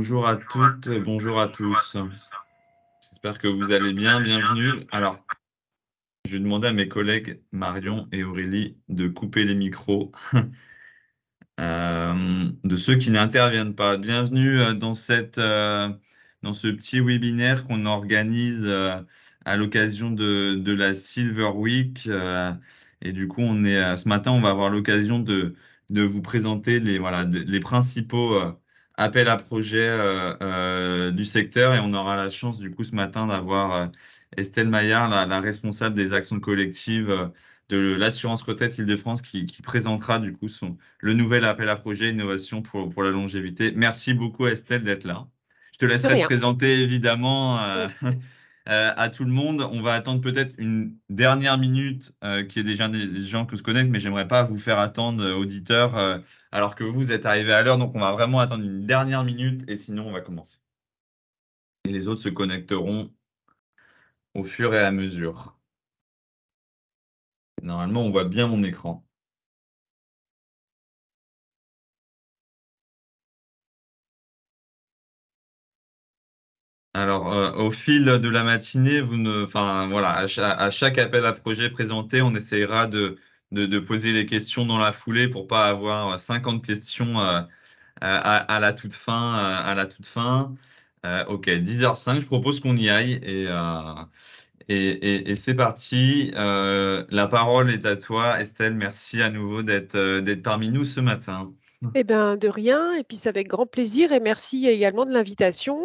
bonjour à toutes, bonjour à tous. J'espère que vous allez bien, bienvenue. Alors, je demander à mes collègues Marion et Aurélie de couper les micros euh, de ceux qui n'interviennent pas. Bienvenue euh, dans, cette, euh, dans ce petit webinaire qu'on organise à l'occasion de, la Silver Week. et du coup, on est, ce matin, on va avoir l'occasion de, de vous présenter les, voilà, les principaux appels à projets du secteur. Et on aura la chance, du coup, ce matin d'avoir Estelle Maillard, la, responsable des actions collectives de l'assurance retraite Île-de-France qui, présentera du coup son, le nouvel appel à projet innovation pour, pour la longévité. Merci beaucoup Estelle d'être là. Je te laisserai te présenter évidemment euh, euh, à tout le monde. On va attendre peut-être une dernière minute euh, qui est déjà des, gens que je connais, mais j'aimerais pas vous faire attendre, auditeurs, alors que vous êtes arrivés à l'heure. Donc on va vraiment attendre une dernière minute et sinon on va commencer. Et les autres se connecteront au fur et à mesure. Normalement, on voit bien mon écran. Alors, euh, au fil de la matinée, vous ne, enfin, voilà, à chaque, appel à projet présenté, on essaiera de, de, poser les questions dans la foulée pour pas avoir 50 questions euh, à, la toute fin. à la toute fin. Euh, ok, 10h05, je propose qu'on y aille et, et, c'est parti. Euh, la parole est à toi, Estelle. Merci à nouveau d'être euh, parmi nous ce matin. Eh bien, de rien. Et puis, c'est avec grand plaisir. Et merci également de l'invitation.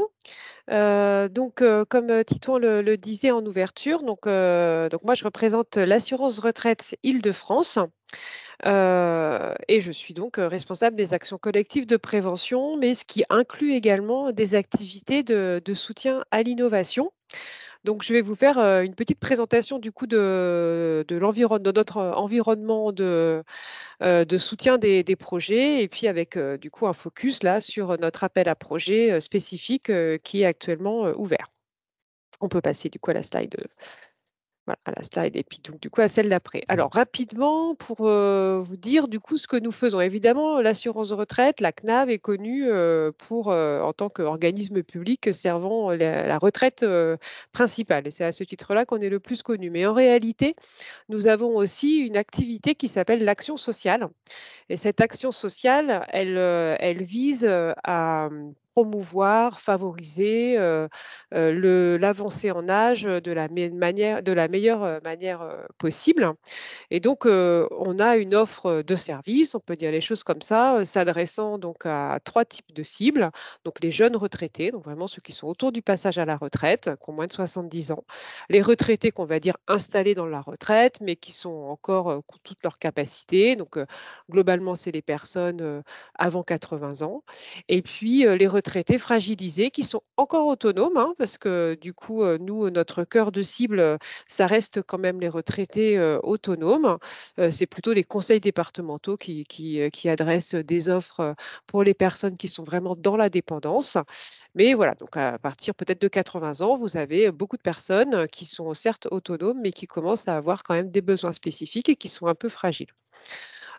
Euh, donc, comme Titon le, disait en ouverture, donc moi, je représente l'assurance retraite Île-de-France. et je suis donc responsable des actions collectives de prévention, mais ce qui inclut également des activités de soutien à l'innovation. Donc, je vais vous faire une petite présentation du coup de, notre environnement de, soutien des, projets et puis avec du coup un focus là sur notre appel à projet spécifique qui est actuellement ouvert. On peut passer du coup à la slide voilà, à la slide et puis donc du coup à celle d'après. Alors rapidement pour euh, vous dire du coup ce que nous faisons. Évidemment, l'assurance retraite, la CNAV est connue euh, pour euh, en tant qu'organisme public servant la, retraite principale. C'est à ce titre-là qu'on est le plus connu. Mais en réalité, nous avons aussi une activité qui s'appelle l'action sociale. Et cette action sociale, elle, elle vise à promouvoir, favoriser l'avancée en âge de la, manière, de la meilleure manière possible. Et donc, on a une offre de services, on peut dire les choses comme ça, s'adressant donc à trois types de cibles. Donc, les jeunes retraités, donc vraiment ceux qui sont autour du passage à la retraite, qui ont moins de 70 ans. Les retraités qu'on va dire installés dans la retraite, mais qui sont encore toutes leurs capacités. Donc, globalement, c'est les personnes avant 80 ans. Et puis, les retraités traités fragilisés qui sont encore autonomes, hein, parce que du coup, euh, nous, notre cœur de cible, euh, ça reste quand même les retraités euh, autonomes. c'est plutôt les conseils départementaux qui, qui, adressent des offres pour les personnes qui sont vraiment dans la dépendance. Mais voilà, donc à partir peut-être de 80 ans, vous avez beaucoup de personnes qui sont certes autonomes, mais qui commencent à avoir quand même des besoins spécifiques et qui sont un peu fragiles.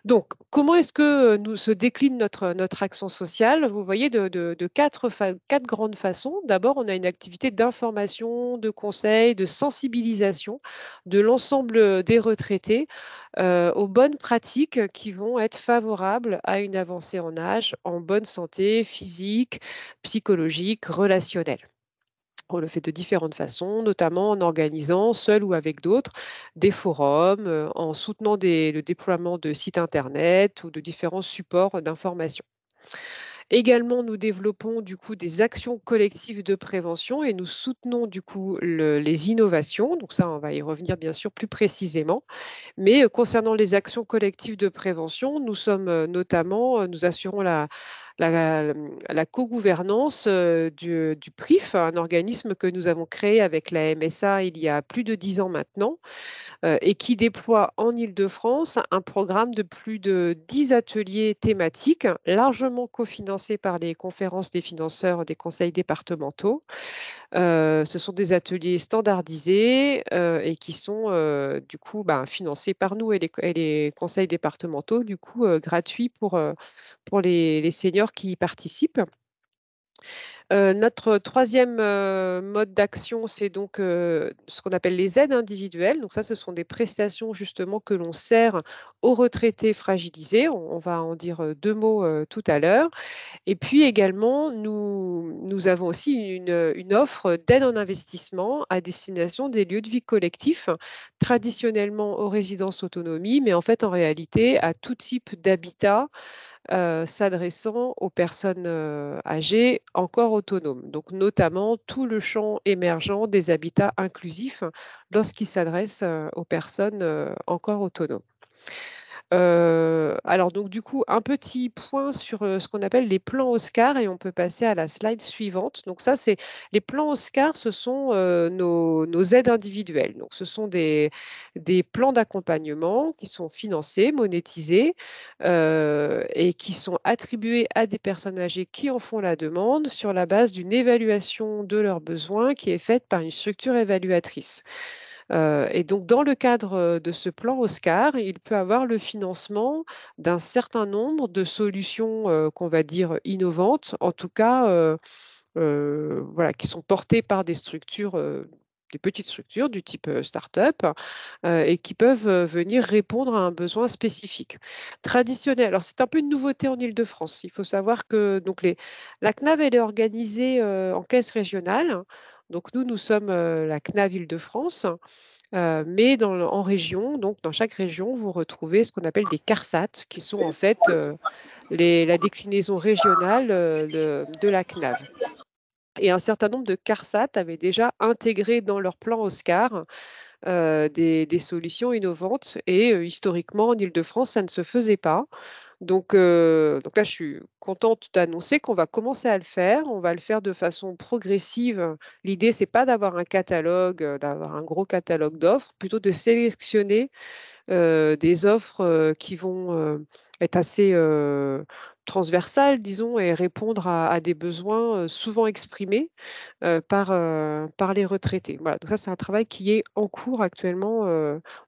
Donc, comment est-ce que nous se décline notre, notre action sociale? Vous voyez de, quatre, quatre, grandes façons. D'abord, on a une activité d'information, de conseil, de sensibilisation de l'ensemble des retraités aux bonnes pratiques qui vont être favorables à une avancée en âge, en bonne santé physique, psychologique, relationnelle. On le fait de différentes façons, notamment en organisant, seul ou avec d'autres, des forums, euh, en soutenant le déploiement de sites Internet ou de différents supports d'information. Également, nous développons du coup des actions collectives de prévention et nous soutenons du coup les innovations. Donc ça, on va y revenir bien sûr plus précisément. Mais euh, concernant les actions collectives de prévention, nous sommes euh, notamment, nous assurons la, la, co-gouvernance du, PRIF, un organisme que nous avons créé avec la MSA il y a plus de dix ans maintenant et qui déploie en Ile-de-France un programme de plus de dix ateliers thématiques, largement cofinancés par les conférences des financeurs des conseils départementaux. ce sont des ateliers standardisés et qui sont du coup ben, financés par nous et les, et les, conseils départementaux, du coup gratuits pour, pour les, seniors qui y participent. Euh, notre troisième euh, mode d'action, c'est donc euh, ce qu'on appelle les aides individuelles. Donc ça, ce sont des prestations justement que l'on sert aux retraités fragilisés. On, va en dire deux mots tout à l'heure. Et puis également, nous, avons aussi une, offre d'aide en investissement à destination des lieux de vie collectifs, traditionnellement aux résidences autonomie, mais en fait, en réalité, à tout type d'habitat s'adressant aux personnes âgées encore Donc notamment tout le champ émergent des habitats inclusifs lorsqu'il s'adresse euh, aux personnes encore autonomes. Euh, alors donc du coup, un petit point sur euh, ce qu'on appelle les plans Oscar et on peut passer à la slide suivante. Donc ça, c'est les plans Oscar, ce sont euh, nos, aides individuelles. Donc ce sont des, des plans d'accompagnement qui sont financés, monétisés et qui sont attribués à des personnes âgées qui en font la demande sur la base d'une évaluation de leurs besoins qui est faite par une structure évaluatrice. Euh, et donc, dans le cadre euh, de ce plan Oscar, il peut avoir le financement d'un certain nombre de solutions euh, qu'on va dire innovantes, en tout cas, voilà, qui sont portées par des structures des petites structures du type start-up et qui peuvent venir répondre à un besoin spécifique. Traditionnel, alors c'est un peu une nouveauté en Ile-de-France. Il faut savoir que donc la CNAV elle est organisée en caisse régionale. Donc nous, nous sommes la CNAV Île-de-France. mais dans, en région, donc dans chaque région, vous retrouvez ce qu'on appelle des CARSAT, qui sont en fait les, la déclinaison régionale de, la CNAV. Et un certain nombre de CARSAT avaient déjà intégré dans leur plan Oscar des, solutions innovantes. Et historiquement, en Ile-de-France, ça ne se faisait pas. Donc, donc là, je suis contente d'annoncer qu'on va commencer à le faire. On va le faire de façon progressive. L'idée, c'est pas d'avoir un catalogue, d'avoir un gros catalogue d'offres, plutôt de sélectionner des offres qui vont être assez transversales, disons, et répondre à, des besoins souvent exprimés par, par les retraités. Voilà, donc ça, c'est un travail qui est en cours actuellement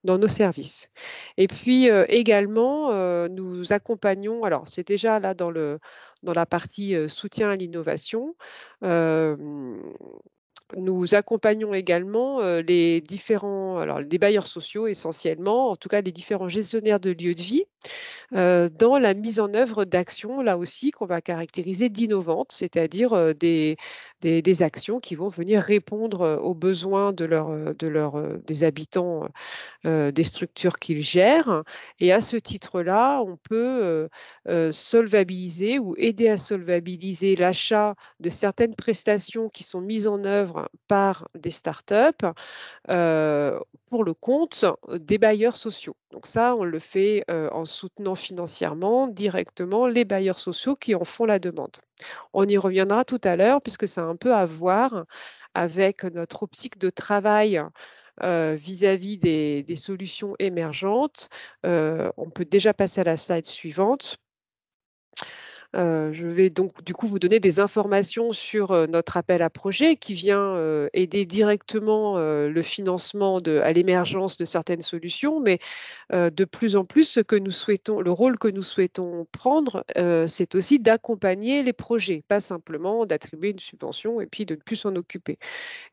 dans nos services. Et puis également, nous accompagnons, alors c'est déjà là dans, la partie soutien à l'innovation, nous accompagnons également les différents, alors les bailleurs sociaux essentiellement, en tout cas les différents gestionnaires de lieux de vie, dans la mise en œuvre d'actions, là aussi, qu'on va caractériser d'innovantes, c'est-à-dire des, des, actions qui vont venir répondre aux besoins de, de leur, des habitants des structures qu'ils gèrent. Et à ce titre-là, on peut solvabiliser ou aider à solvabiliser l'achat de certaines prestations qui sont mises en œuvre par des startups pour le compte des bailleurs sociaux. Donc ça, on le fait en soutenant financièrement directement les bailleurs sociaux qui en font la demande. On y reviendra tout à l'heure puisque c'est un peu à voir avec notre optique de travail vis-à-vis des, des, solutions émergentes. on peut déjà passer à la slide suivante. Euh, je vais donc du coup vous donner des informations sur euh, notre appel à projet qui vient euh, aider directement le financement à l'émergence de certaines solutions, mais de plus en plus ce que nous souhaitons, le rôle que nous souhaitons prendre, c'est aussi d'accompagner les projets, pas simplement d'attribuer une subvention et puis de ne plus s'en occuper.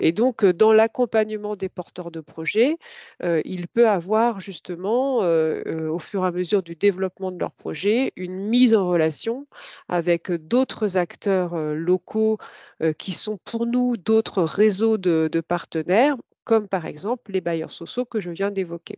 Et donc dans l'accompagnement des porteurs de projets, il peut avoir justement au fur et à mesure du développement de leur projet une mise en relation avec d'autres acteurs locaux qui sont pour nous d'autres réseaux de, partenaires, comme par exemple les bailleurs sociaux que je viens d'évoquer.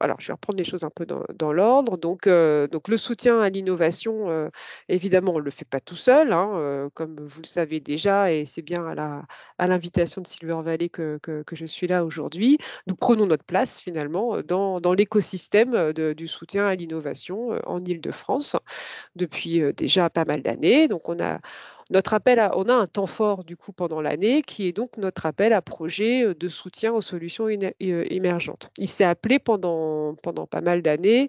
Alors, je vais reprendre les choses un peu dans, l'ordre. Donc, donc, le soutien à l'innovation, évidemment, on ne le fait pas tout seul, hein, comme vous le savez déjà, et c'est bien à l'invitation de Silver Valley que, je suis là aujourd'hui. Nous prenons notre place finalement dans, dans l'écosystème du soutien à l'innovation en Ile-de-France depuis déjà pas mal d'années. Donc, on a, notre appel on a un temps fort du coup pendant l'année qui est donc notre appel à projet euh, de soutien aux solutions euh, émergentes. Il s'est appelé pendant, pendant pas mal d'années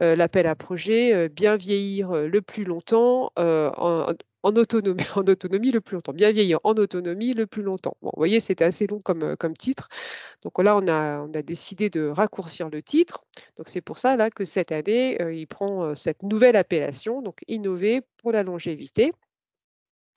euh, l'appel à projet bien vieillir le plus longtemps en, autonomie, le plus longtemps, bien vieillir en autonomie le plus longtemps. Bon, vous voyez, c'était assez long comme, comme titre. Donc là, on a, on a décidé de raccourcir le titre. Donc c'est pour ça là que cette année, il prend cette nouvelle appellation, donc innover pour la longévité.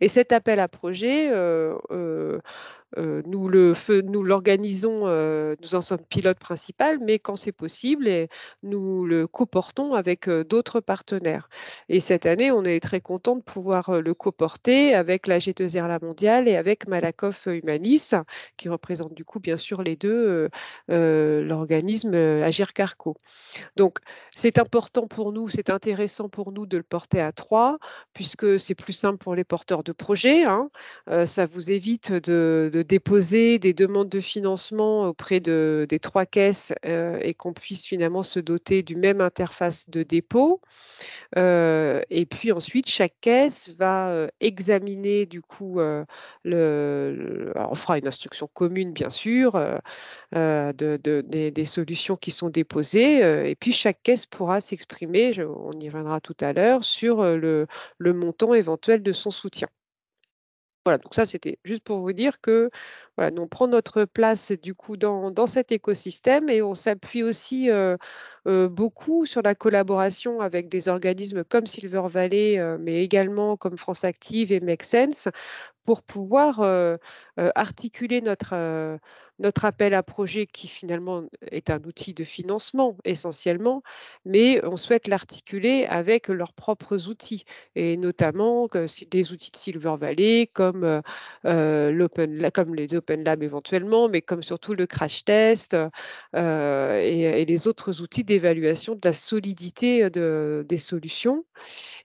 Et cet appel à projet, nous l'organisons, nous en sommes pilote principal, mais quand c'est possible, nous le coportons avec d'autres partenaires. Et cette année, on est très content de pouvoir le coporter avec la G2R La Mondiale et avec Malakoff Humanis, qui représente du coup bien sûr les deux, l'organisme Agir Carco. Donc c'est important pour nous, c'est intéressant pour nous de le porter à trois, puisque c'est plus simple pour les porteurs de projets. Hein. ça vous évite de déposer des demandes de financement auprès de, des trois caisses euh, et qu'on puisse finalement se doter du même interface de dépôt. Euh, et puis ensuite, chaque caisse va euh, examiner du coup le, on fera une instruction commune bien sûr de, des, solutions qui sont déposées. et puis chaque caisse pourra s'exprimer, on y reviendra tout à l'heure, sur le montant éventuel de son soutien. Voilà, donc ça, c'était juste pour vous dire que voilà, on prend notre place du coup dans, dans cet écosystème et on s'appuie aussi beaucoup sur la collaboration avec des organismes comme Silver Valley, mais également comme France Active et Make Sense pour pouvoir articuler notre, notre appel à projet qui finalement est un outil de financement essentiellement, mais on souhaite l'articuler avec leurs propres outils et notamment des outils de Silver Valley comme, comme les Open Lab éventuellement, mais comme surtout le crash test et, les autres outils d'évaluation de la solidité de, des solutions.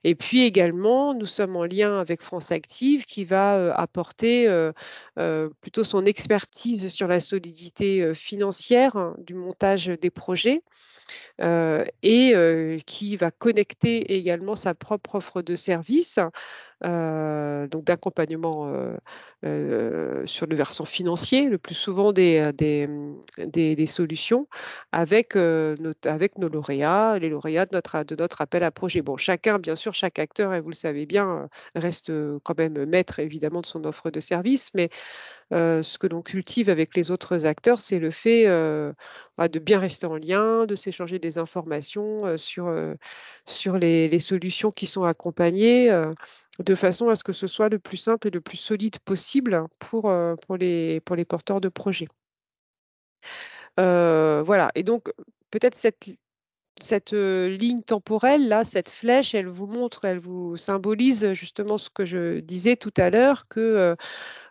Et puis également, nous sommes en lien avec France Active qui va apporter plutôt son expertise sur la solidité financière hein, du montage des projets et qui va connecter également sa propre offre de services donc d'accompagnement sur le versant financier, le plus souvent des, des, des, solutions, avec, nos lauréats, les lauréats de notre, appel à projet. Bon, chacun, bien sûr, chaque acteur, et vous le savez bien, reste quand même maître évidemment de son offre de service, mais ce que l'on cultive avec les autres acteurs, c'est le fait de bien rester en lien, de s'échanger des informations sur, sur les, solutions qui sont accompagnées, de façon à ce que ce soit le plus simple et le plus solide possible pour, les, pour les porteurs de projets. voilà, et donc peut-être cette cette ligne temporelle, là, cette flèche, elle vous montre, elle vous symbolise justement ce que je disais tout à l'heure, que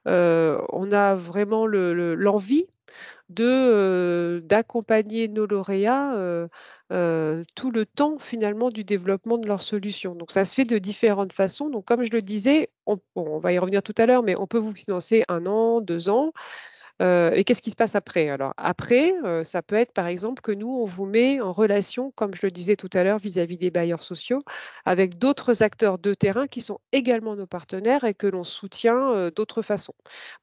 on a vraiment l'envie de d'accompagner nos lauréats tout le temps finalement du développement de leurs solutions. Donc ça se fait de différentes façons. Donc comme je le disais, on va y revenir tout à l'heure, mais on peut vous financer un an, deux ans et qu'est-ce qui se passe après? Alors après, ça peut être par exemple que nous, on vous met en relation, comme je le disais tout à l'heure, vis-à-vis des bailleurs sociaux, avec d'autres acteurs de terrain qui sont également nos partenaires et que l'on soutient d'autres façons.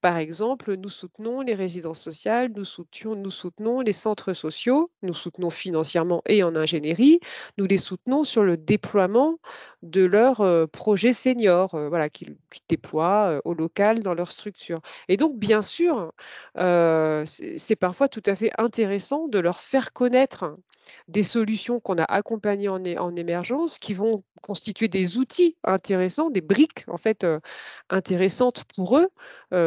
Par exemple, nous soutenons les résidences sociales, nous soutenons, nous soutenons les centres sociaux, nous soutenons financièrement et en ingénierie, nous les soutenons sur le déploiement de leurs projets seniors, voilà, qu'ils déploient au local dans leur structure. Et donc, bien sûr, c'est parfois tout à fait intéressant de leur faire connaître des solutions qu'on a accompagnées en, en, émergence qui vont constituer des outils intéressants, des briques en fait intéressantes pour eux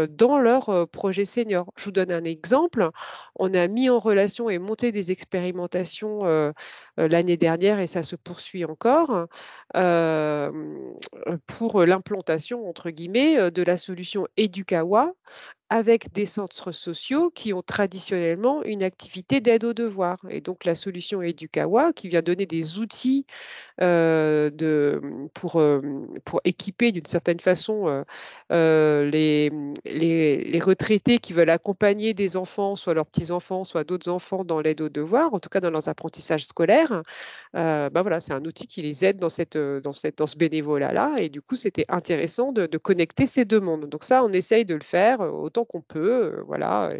dans leur projet senior. Je vous donne un exemple. On a mis en relation et monté des expérimentations l'année dernière et ça se poursuit encore pour l'implantation entre guillemets de la solution Edukawa avec des centres sociaux qui ont traditionnellement une activité d'aide aux devoirs. Et donc la solution Edukawa qui vient donner des outils de, pour, pour équiper d'une certaine façon les, les, retraités qui veulent accompagner des enfants, soit leurs petits-enfants, soit d'autres enfants dans l'aide aux devoirs, en tout cas dans leurs apprentissages scolaires. ben voilà, c'est un outil qui les aide dans, cette, dans, cette, dans ce bénévolat-là. Et du coup, c'était intéressant de, de, connecter ces deux mondes. Donc ça, on essaye de le faire autant qu'on peut, voilà,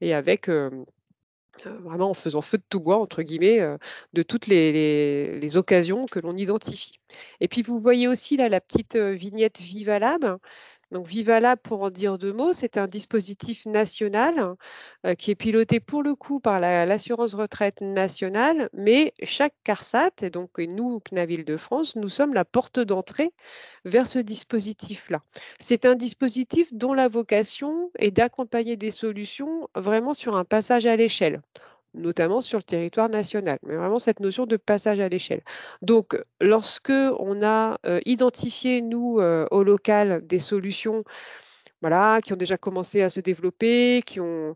et, avec vraiment en faisant feu de tout bois, entre guillemets, de toutes les, occasions que l'on identifie. Et puis, vous voyez aussi là la petite vignette Viva Lab. Donc Vivala, pour en dire deux mots, c'est un dispositif national euh, qui est piloté pour le coup par l'assurance retraite nationale, mais chaque CARSAT, et donc nous, CNAVIL de France, nous sommes la porte d'entrée vers ce dispositif-là. C'est un dispositif dont la vocation est d'accompagner des solutions vraiment sur un passage à l'échelle notamment sur le territoire national, mais vraiment cette notion de passage à l'échelle. Donc, lorsque on a euh, identifié, nous, euh, au local, des solutions voilà, qui ont déjà commencé à se développer, qui ont,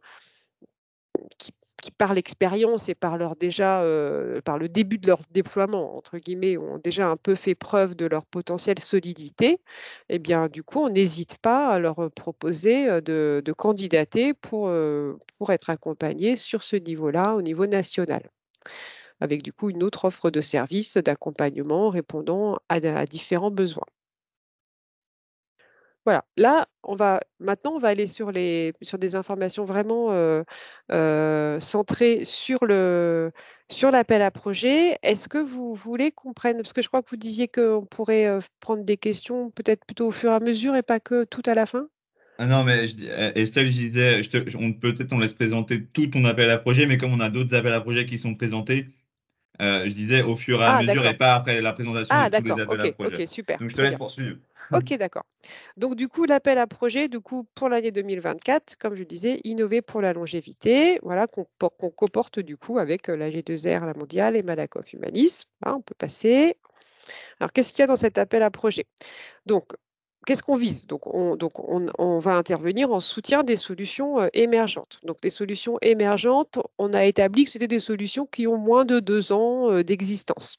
qui par l'expérience et par leur déjà euh, par le début de leur déploiement entre guillemets ont déjà un peu fait preuve de leur potentielle solidité, eh bien du coup on n'hésite pas à leur proposer euh, de, candidater pour, euh, pour être accompagné sur ce niveau-là au niveau national avec du coup une autre offre de services d'accompagnement répondant à différents besoins. Voilà, là, on va maintenant, on va aller sur les sur des informations vraiment, centrées sur le sur l'appel à projet. Est-ce que vous voulez qu'on prenne parce que je crois que vous disiez qu'on pourrait, prendre des questions peut-être plutôt au fur et à mesure et pas que tout à la fin? Ah non, mais Estelle, je disais, peut-être on laisse présenter tout ton appel à projet, mais comme on a d'autres appels à projet qui sont présentés, je disais au fur et à Ah mesure et pas après la présentation Ah de tous les à OK, projet. OK, super, Donc je te laisse bien. poursuivre. OK, d'accord. Donc du coup, l'appel à projet, du coup, pour l'année 2024, comme je disais, innover pour la longévité, voilà, qu'on comporte du coup avec la G2R, la mondiale et Malakoff Humanis. Hein, on peut passer. Alors, qu'est-ce qu'il y a dans cet appel à projet? Donc, qu'est-ce qu'on vise? Donc, on, va intervenir en soutien des solutions euh, émergentes. Donc, les solutions émergentes, on a établi que c'était des solutions qui ont moins de deux ans euh, d'existence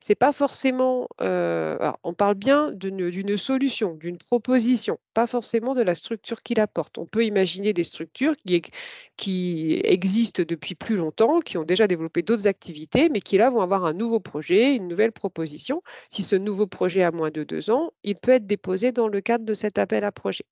c'est pas forcément. Euh, on parle bien d'une solution, d'une proposition, pas forcément de la structure qu'il apporte. On peut imaginer des structures qui, qui existent depuis plus longtemps, qui ont déjà développé d'autres activités, mais qui là vont avoir un nouveau projet, une nouvelle proposition. Si ce nouveau projet a moins de deux ans, il peut être déposé dans le cadre de cet appel à projet.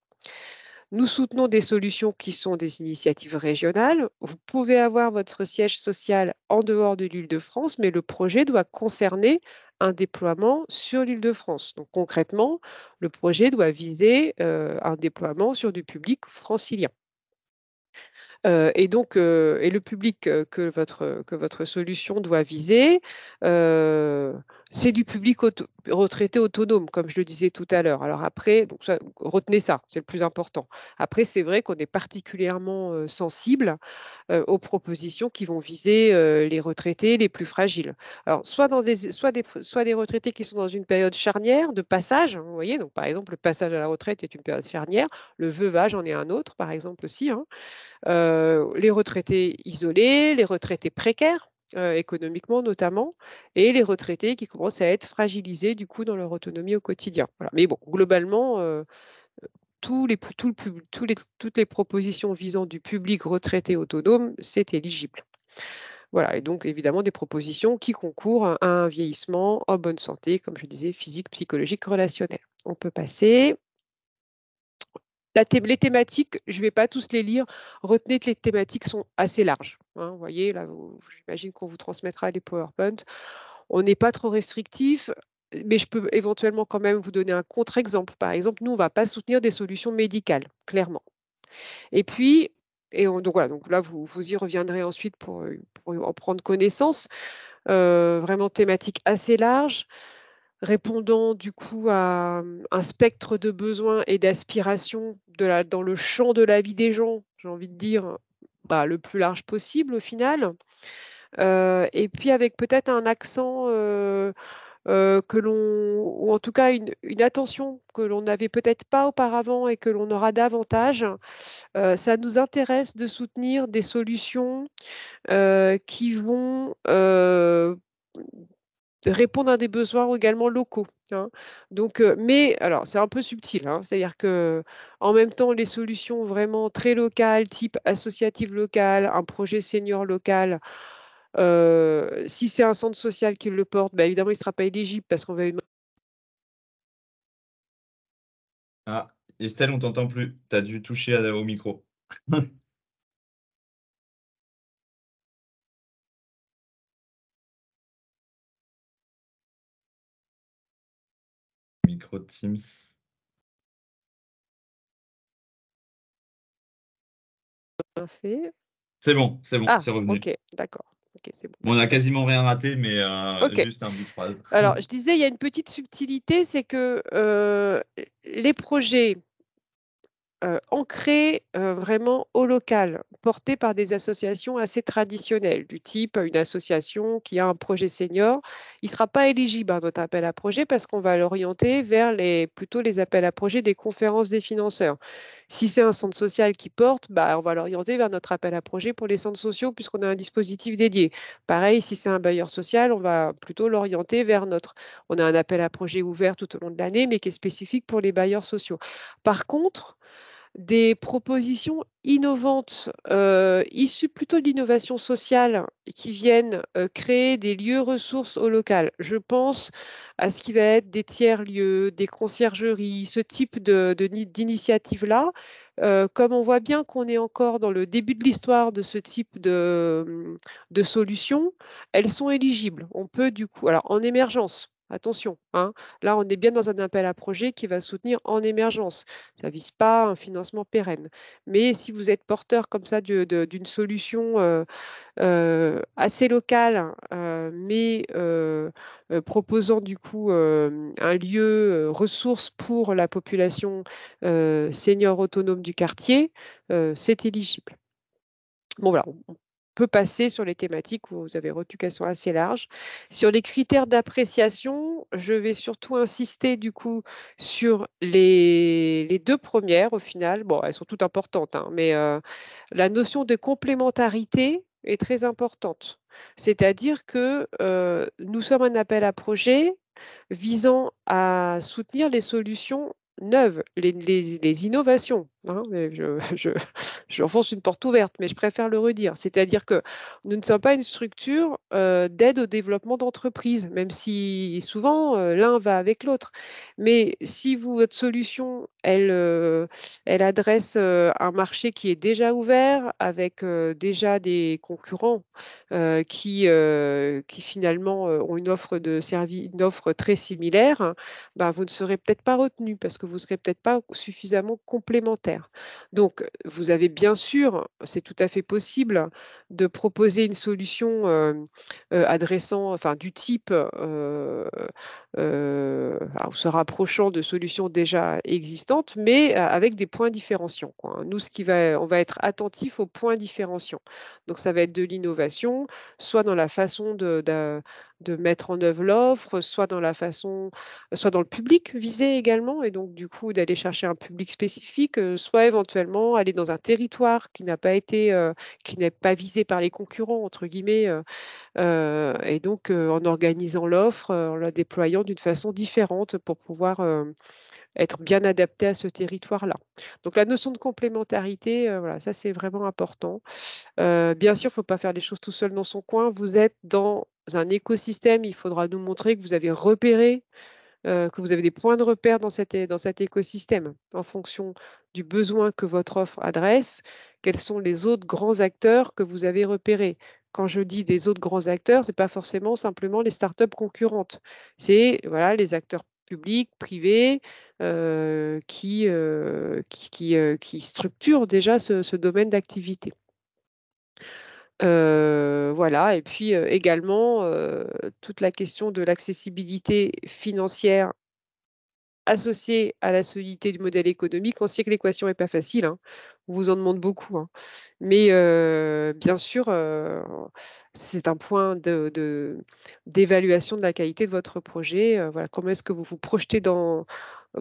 Nous soutenons des solutions qui sont des initiatives régionales. Vous pouvez avoir votre siège social en dehors de l'île de France, mais le projet doit concerner un déploiement sur l'île de France. Donc concrètement, le projet doit viser euh, un déploiement sur du public francilien. Et donc, et le public que votre, que votre solution doit viser, c'est du public retraité autonome, comme je le disais tout à l'heure. Alors après, retenez ça, c'est le plus important. Après, c'est vrai qu'on est particulièrement sensible aux propositions qui vont viser les retraités les plus fragiles. Alors, soit, des, soit, des, soit des retraités qui sont dans une période charnière de passage, hein, vous voyez, donc par exemple, le passage à la retraite est une période charnière, le veuvage en est un autre, par exemple aussi. Hein. Les retraités isolés, les retraités précaires, économiquement notamment, et les retraités qui commencent à être fragilisés du coup dans leur autonomie au quotidien. Mais bon, globalement, toutes les propositions visant du public retraité autonome, c'est éligible. Voilà, et donc évidemment des propositions qui concourent à un vieillissement en bonne santé, comme je disais, physique, psychologique, relationnel. On peut passer les thématiques, je ne vais pas tous les lire. Retenez que les thématiques sont assez larges. Hein. vous voyez, là, j'imagine qu'on vous transmettra les PowerPoint. On n'est pas trop restrictif, mais je peux éventuellement quand même vous donner un contre-exemple. Par exemple, nous, on ne va pas soutenir des solutions médicales, clairement. Et puis, et donc voilà, donc là, vous, vous y reviendrez ensuite pour, en prendre connaissance. Euh, vraiment thématique assez large répondant du coup à mmh, un spectre de besoins et d'aspirations dans le champ de la vie des gens, j'ai envie de dire, bah, le plus large possible au final. Euh, et puis avec peut-être un accent euh, euh, que l'on, ou en tout cas une, attention que l'on n'avait peut-être pas auparavant et que l'on aura davantage. ça nous intéresse de soutenir des solutions qui vont répondre à des besoins également locaux. Donc, euh, mais alors, c'est un peu subtil, hein. c'est-à-dire que en même temps, les solutions vraiment très locales, type associative locale, un projet senior local, euh, si c'est un centre social qui le porte, bah, évidemment, il ne sera pas éligible parce qu'on va. Ah, Estelle, on t'entend plus. Tu as dû toucher au micro. Teams. C'est bon, c'est bon, ah, c'est revenu. Ok, d'accord. On a quasiment rien raté, mais euh, juste un bout de phrase. Alors, je disais, il y a une petite subtilité, c'est que euh, les projets euh, ancrés euh, vraiment au local, portés par des associations assez traditionnelles, du type une association qui a un projet senior, il ne sera pas éligible à notre appel à projet parce qu'on va l'orienter vers les, plutôt les appels à projet des conférences des financeurs. Si c'est un centre social qui porte, bah, on va l'orienter vers notre appel à projet pour les centres sociaux puisqu'on a un dispositif dédié. Pareil, si c'est un bailleur social, on va plutôt l'orienter vers notre... On a un appel à projet ouvert tout au long de l'année, mais qui est spécifique pour les bailleurs sociaux. Par contre, des propositions innovantes, euh, issues plutôt de l'innovation sociale, qui viennent euh, créer des lieux ressources au local. Je pense à ce qui va être des tiers-lieux, des conciergeries, ce type d'initiative-là. Euh, comme on voit bien qu'on est encore dans le début de l'histoire de ce type de, de solutions, elles sont éligibles. On peut du coup, alors en émergence, Attention, hein. là on est bien dans un appel à projet qui va soutenir en émergence. Ça ne vise pas un financement pérenne. Mais si vous êtes porteur comme ça d'une solution euh, euh, assez locale, euh, mais proposant du coup un lieu ressource pour la population senior autonome du quartier, c'est éligible. Bon voilà, peut passer sur les thématiques où vous avez retenu qu'elles sont assez larges. Sur les critères d'appréciation, je vais surtout insister du coup sur les, deux premières au final. Bon, elles sont toutes importantes, hein, mais euh, la notion de complémentarité est très importante. C'est-à-dire que euh, nous sommes un appel à projet visant à soutenir les solutions neuves, les, innovations. Hein, je, j'enfonce une porte ouverte, mais je préfère le redire. C'est-à-dire que nous ne sommes pas une structure euh, d'aide au développement d'entreprise, même si souvent euh, l'un va avec l'autre. Mais si vous, votre solution, elle, euh, elle adresse un marché qui est déjà ouvert, avec déjà des concurrents qui, qui finalement ont une offre de service, une offre très similaire, ben, vous ne serez peut-être pas retenu parce que vous ne serez peut-être pas suffisamment complémentaire. Donc, vous avez bien sûr, c'est tout à fait possible de proposer une solution euh, euh, adressant, enfin, du type, euh, se rapprochant de solutions déjà existantes, mais avec des points différenciants. Quoi. Nous, ce qui va, on va être attentif aux points différenciants. Donc, ça va être de l'innovation, soit dans la façon de, de mettre en œuvre l'offre, soit dans la façon, soit dans le public visé également, et donc du coup d'aller chercher un public spécifique, euh, soit éventuellement aller dans un territoire qui n'a pas été, euh, qui n'est pas visé par les concurrents entre guillemets, euh, et donc en organisant l'offre, en la déployant d'une façon différente pour pouvoir être bien adapté à ce territoire-là. Donc la notion de complémentarité, voilà, ça c'est vraiment important. bien sûr, il ne faut pas faire les choses tout seul dans son coin. Vous êtes dans un écosystème, il faudra nous montrer que vous avez repéré, euh, que vous avez des points de repère dans cet écosystème en fonction du besoin que votre offre adresse, quels sont les autres grands acteurs que vous avez repérés? Quand je dis des autres grands acteurs, ce n'est pas forcément simplement les startups concurrentes. C'est voilà, les acteurs publics, privés, euh, qui, euh, qui, qui, structurent déjà ce, ce domaine d'activité. Euh, voilà, et puis euh, également euh, toute la question de l'accessibilité financière associée à la solidité du modèle économique. On sait que l'équation n'est pas facile, hein. on vous en demande beaucoup, hein. mais bien sûr, c'est un point d'évaluation de, la qualité de votre projet. voilà, comment est-ce que vous vous projetez dans,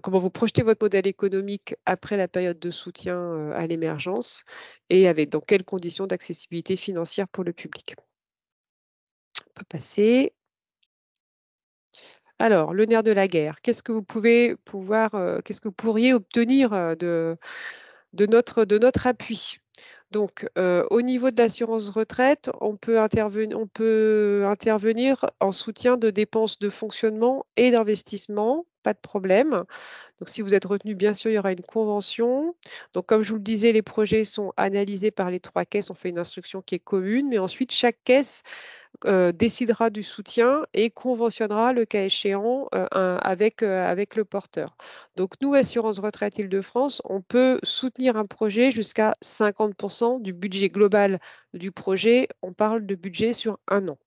comment vous projetez votre modèle économique après la période de soutien à l'émergence et avec dans quelles conditions d'accessibilité financière pour le public? On peut passer. Alors, le nerf de la guerre, qu'est-ce que vous pouvez pouvoir, qu'est-ce que vous pourriez obtenir de, de, notre, appui? Donc, au niveau de l'assurance retraite, on peut intervenir en soutien de dépenses de fonctionnement et d'investissement, pas de problème. Donc, si vous êtes retenu, bien sûr, il y aura une convention. Donc, comme je vous le disais, les projets sont analysés par les trois caisses. On fait une instruction qui est commune, mais ensuite, chaque caisse décidera du soutien et conventionnera le cas échéant avec, avec le porteur. Donc nous, Assurance Retraite Île-de-France, on peut soutenir un projet jusqu'à 50% du budget global du projet. On parle de budget sur un an.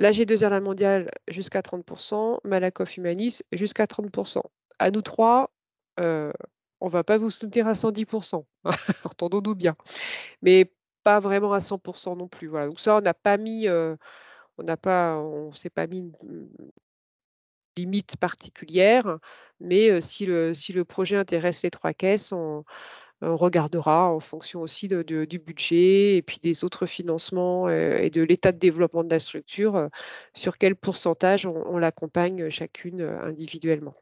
La G2R La Mondiale jusqu'à 30%, Malakoff Humanis jusqu'à 30%. À nous trois, on ne va pas vous soutenir à 110%, entendons-nous bien. Mais pas vraiment à 100% non plus, voilà. Donc ça, on n'a pas mis, on n'a pas on s'est pas mis une limite particulière, mais si le si le projet intéresse les trois caisses, on regardera en fonction aussi du budget et puis des autres financements, et de l'état de développement de la structure, sur quel pourcentage on l'accompagne chacune, individuellement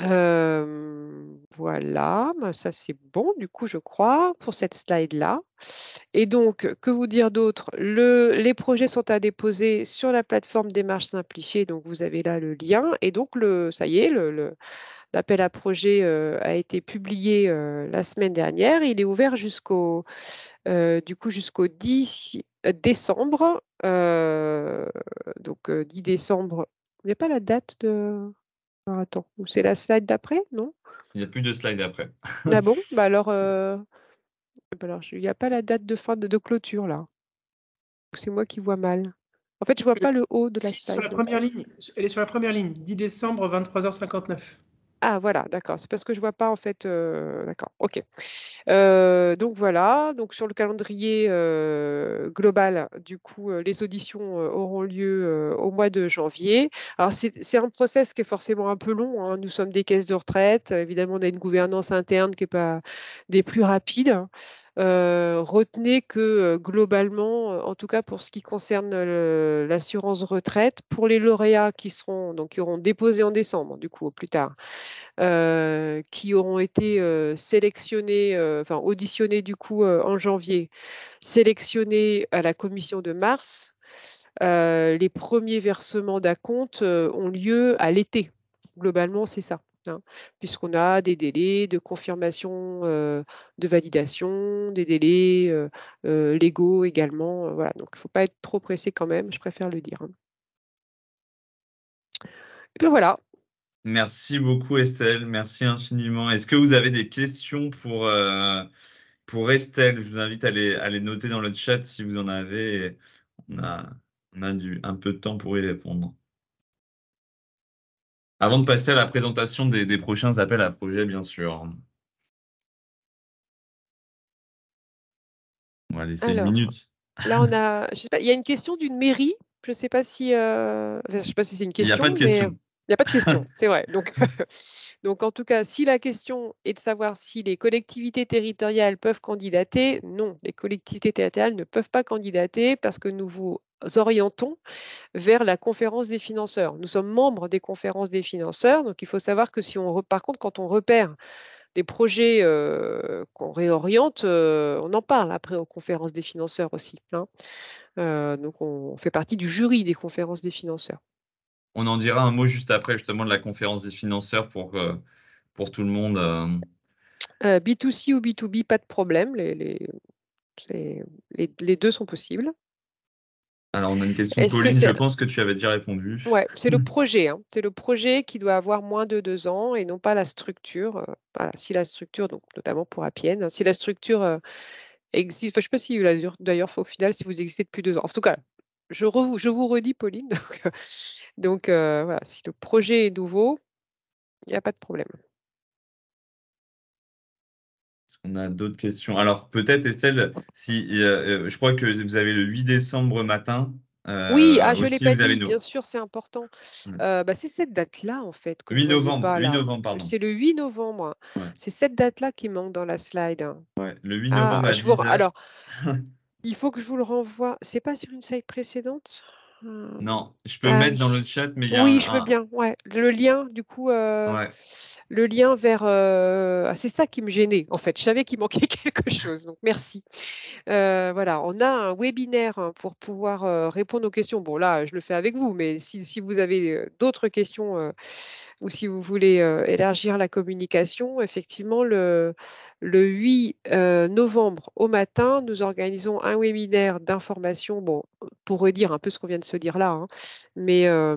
voilà, bah, ça c'est bon du coup je crois pour cette slide-là. Et donc, que vous dire d'autre? les projets sont à déposer sur la plateforme démarche simplifiée, donc vous avez là le lien et donc ça y est, l'appel à projet, a été publié, la semaine dernière. Il est ouvert jusqu'au, du jusqu'au 10 décembre, donc 10 décembre. Vous n'avez pas la date de alors attends, c'est la slide d'après, non? Il n'y a plus de slide après. Ah bon? Bah alors, euh, bah alors il n'y a pas la date de fin de, clôture là. C'est moi qui vois mal? En fait, je vois pas le haut de la slide. Sur la première ligne, elle est sur la première ligne, 10 décembre, 23h59. Ah voilà, d'accord. C'est parce que je vois pas en fait. D'accord, ok. Donc voilà, donc sur le calendrier global, du coup, les auditions auront lieu au mois de janvier. Alors c'est un process qui est forcément un peu long. Hein. Nous sommes des caisses de retraite. Évidemment, on a une gouvernance interne qui n'est pas des plus rapides. Retenez que globalement, en tout cas pour ce qui concerne l'assurance retraite, pour les lauréats qui seront donc qui auront déposé en décembre, du coup au plus tard, qui auront été sélectionnés, enfin auditionnés du coup en janvier, sélectionnés à la commission de mars. les premiers versements d'acompte ont lieu à l'été. Globalement, c'est ça. Hein, puisqu'on a des délais de confirmation de validation, des délais légaux également. voilà, donc il ne faut pas être trop pressé quand même, je préfère le dire. Hein. Et puis voilà, Merci beaucoup Estelle, merci infiniment. Est-ce que vous avez des questions pour, pour Estelle? Je vous invite à les, à les noter dans le chat si vous en avez. On a, on a du, un peu de temps pour y répondre. Avant de passer à la présentation des, des prochains appels à projet, bien sûr. On va laisser une minute. Là, on a, je sais pas, il y a une question d'une mairie. Je ne sais pas si, euh, je sais pas si c'est une question. Il n'y a pas de question. Il n'y a pas de question, c'est vrai. Donc, donc, en tout cas, si la question est de savoir si les collectivités territoriales peuvent candidater, non, les collectivités territoriales ne peuvent pas candidater parce que nous vous orientons vers la conférence des financeurs. Nous sommes membres des conférences des financeurs, donc il faut savoir que si on, par contre, quand on repère des projets euh, qu'on réoriente, euh, on en parle après aux conférences des financeurs aussi. Hein. Euh, donc on fait partie du jury des conférences des financeurs. On en dira un mot juste après justement de la conférence des financeurs pour, euh, pour tout le monde. B2C euh. euh, ou B2B, pas de problème. Les, les, les, deux sont possibles. Alors, on a une question, Pauline, je pense que tu avais déjà répondu. Oui, c'est le projet. Hein. C'est le projet qui doit avoir moins de deux ans et non pas la structure. Voilà, si la structure, donc notamment pour Appienne, hein, si la structure existe, je ne sais pas si d'ailleurs au final, si vous existez depuis deux ans. En tout cas, je, je vous redis, Pauline. Donc, euh, voilà, si le projet est nouveau, il n'y a pas de problème. On a d'autres questions? Alors, peut-être, Estelle, si, euh, je crois que vous avez le 8 décembre matin. oui, ah, je ne l'ai pas dit, bien sûr, c'est important. Euh, bah, c'est cette date-là, en fait. 8 novembre, 8 novembre, pardon. C'est le 8 novembre. C'est cette date-là qui manque dans la slide. Ouais, le 8 novembre ah, à Alors, Il faut que je vous le renvoie. C'est pas sur une slide précédente? Non, je peux Ah mettre dans le chat, mais il y a Oui, un, je veux un- bien. Ouais. Le lien, du coup, euh, ouais. le lien vers. euh, ah, c'est ça qui me gênait, en fait. Je savais qu'il manquait quelque chose. Donc, merci. Euh, voilà, on a un webinaire hein, pour pouvoir euh, répondre aux questions. Bon, là, je le fais avec vous, mais si, si vous avez euh, d'autres questions euh, ou si vous voulez euh, élargir la communication, effectivement, le, le 8 euh, novembre au matin, nous organisons un webinaire d'information, bon, pour redire un peu ce qu'on vient de se dire là, hein, mais, euh,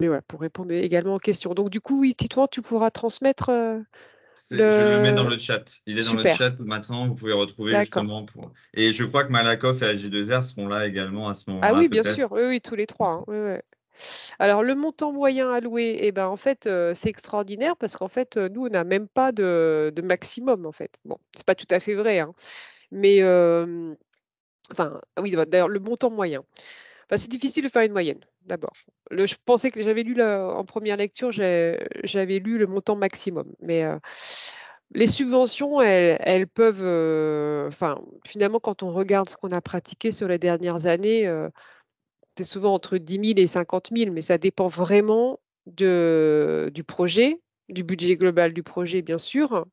mais voilà, pour répondre également aux questions. Donc, du coup, oui, Titouan, tu pourras transmettre. euh, Je le mets dans le- chat. Il est dans le chat maintenant. Vous pouvez retrouver justement pour. Et je crois que Malakoff et AJ2R seront là également à ce moment-là. Ah oui, bien sûr, oui, oui, tous les trois. hein, oui, oui. Alors, le montant moyen alloué, eh ben, en fait, euh, c'est extraordinaire parce qu'en fait, euh, nous, on n'a même pas de, de maximum, en fait. Bon, c'est pas tout à fait vrai, hein, mais euh, enfin, oui, d'ailleurs, le montant moyen. C'est difficile de faire une moyenne, d'abord. Je pensais que j'avais lu en première lecture, j'avais lu le montant maximum, mais euh, les subventions, elles, peuvent, euh, finalement, quand on regarde ce qu'on a pratiqué sur les dernières années, euh, c'est souvent entre 10 000 et 50 000, mais ça dépend vraiment de, du projet, du budget global du projet, bien sûr.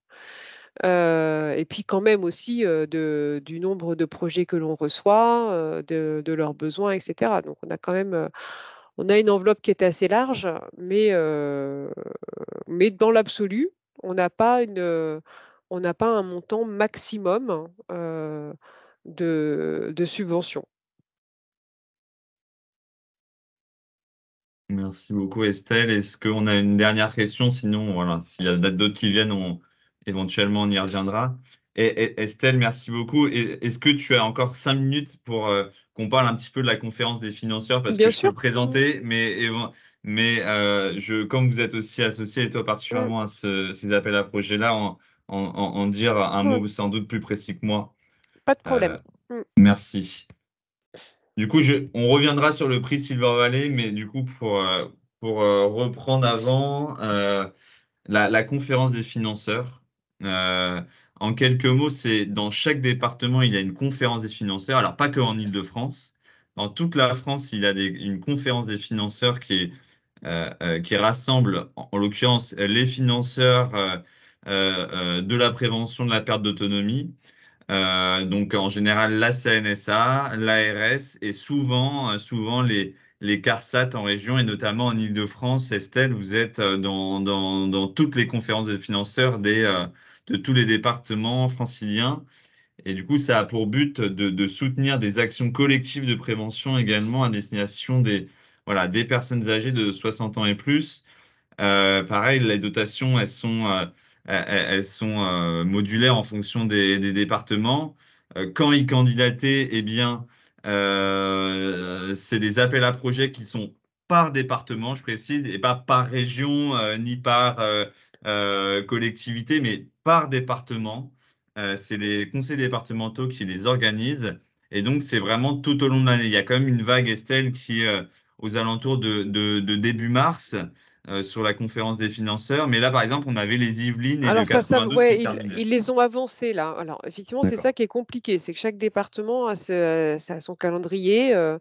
Euh, et puis quand même aussi euh, du nombre de projets que l'on reçoit, euh, de, leurs besoins, etc. Donc on a quand même on a une enveloppe qui est assez large, mais, mais dans l'absolu, on n'a pas une on n'a pas un montant maximum de, de subventions. Merci beaucoup, Estelle. Est-ce qu'on a une dernière question? Sinon, voilà, s'il y a d'autres qui viennent, on, éventuellement, on y reviendra. Et, et- Estelle, merci beaucoup. Est-ce que tu as encore cinq minutes pour euh, qu'on parle un petit peu de la conférence des financeurs? Parce Bien que je peux sûr. le présenter, mais, et- mais euh, je, comme vous êtes aussi associé, et toi particulièrement, à ce- ces appels à projets-là, en, en- en- en dire un Mm. mot sans doute plus précis que moi. Pas de problème. Euh, Merci. Du coup, je- on reviendra sur le prix Silver Valley, mais du coup, pour, pour reprendre avant la, la conférence des financeurs, euh, en quelques mots, c'est dans chaque département, il y a une conférence des financeurs. Alors, pas que en Île-de-France. Dans toute la France, il y a une conférence des financeurs qui, euh, euh, qui rassemble, en, en l'occurrence, les financeurs de la prévention de la perte d'autonomie. Donc en général la CNSA, l'ARS et souvent, souvent les, les CARSAT en région et notamment en Ile-de-France. Estelle, vous êtes euh, dans, dans, dans toutes les conférences de financeurs des, euh, de tous les départements franciliens. Et du coup, ça a pour but de, de soutenir des actions collectives de prévention également à destination des, voilà, des personnes âgées de 60 ans et plus. Euh, pareil, les dotations, elles sont, elles, sont modulaires en fonction des, des départements. Quand y candidater, eh bien, euh, c'est des appels à projets qui sont par département, je précise, et pas par région euh, ni par euh, collectivité, mais par département. C'est les conseils départementaux qui les organisent. Et donc, c'est vraiment tout au long de l'année. Il y a quand même une vague, Estelle, qui est aux alentours de début mars euh, sur la conférence des financeurs. Mais là, par exemple, on avait les Yvelines et Alors le ça, ça 92 ouais, qui ils, les ont avancés là. Alors effectivement, c'est ça qui est compliqué, c'est que chaque département a, ce- ça a son calendrier. euh,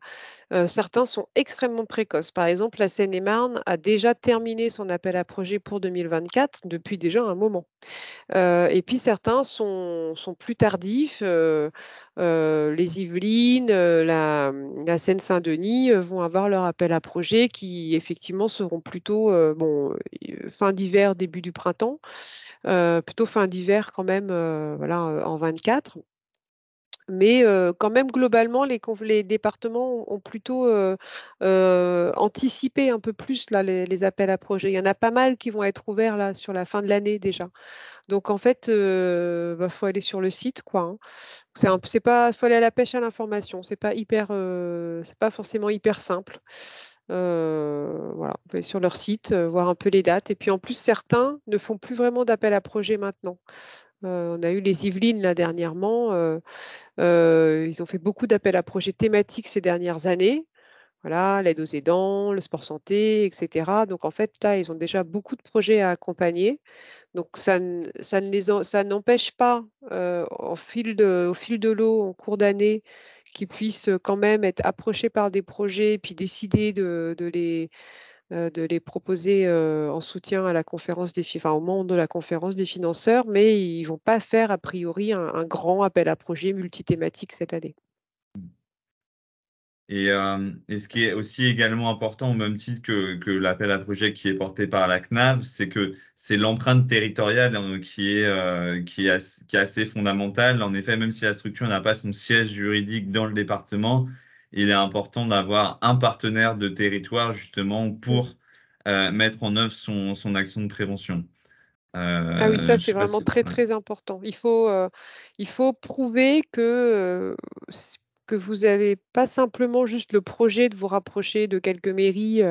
euh, certains sont extrêmement précoces. Par exemple, la Seine-et-Marne a déjà terminé son appel à projet pour 2024 depuis déjà un moment. Et puis certains sont, sont plus tardifs. Euh, les Yvelines, euh, la, Seine-Saint-Denis euh, vont avoir leur appel à projet qui effectivement seront plutôt fin d'hiver, début du printemps, plutôt fin d'hiver quand même, voilà, en 24. Mais euh, quand même, globalement, les, départements ont, plutôt euh, euh, anticipé un peu plus là, les, appels à projets. Il y en a pas mal qui vont être ouverts là sur la fin de l'année déjà. Donc en fait, il faut aller sur le site, quoi. hein. C'est pas, faut aller à la pêche à l'information. C'est pas hyper, pas forcément hyper simple. Euh, voilà, vous pouvez sur leur site, voir un peu les dates. Et puis en plus, certains ne font plus vraiment d'appel à projet maintenant. Euh, on a eu les Yvelines là dernièrement. euh, euh, ils ont fait beaucoup d'appels à projets thématiques ces dernières années. voilà, l'aide aux aidants, le sport santé, etc. Donc en fait, là, ils ont déjà beaucoup de projets à accompagner. Donc ça, n'empêche pas au fil de, au fil de l'eau, en cours d'année, qu'ils puissent quand même être approchés par des projets et puis décider de, les, de les proposer en soutien à la conférence des, enfin, au moment de la conférence des financeurs, mais ils ne vont pas faire a priori un, grand appel à projet multithématique cette année. Et, ce qui est aussi également important, au même titre que, l'appel à projet qui est porté par la CNAV, c'est que c'est l'empreinte territoriale qui, est, qui, est, qui est assez fondamentale. En effet, même si la structure n'a pas son siège juridique dans le département, il est important d'avoir un partenaire de territoire justement pour euh, mettre en œuvre son, son, action de prévention. ah oui, ça euh, c'est vraiment très très important. Il faut, euh, il faut prouver que, que vous n'avez pas simplement juste le projet de vous rapprocher de quelques mairies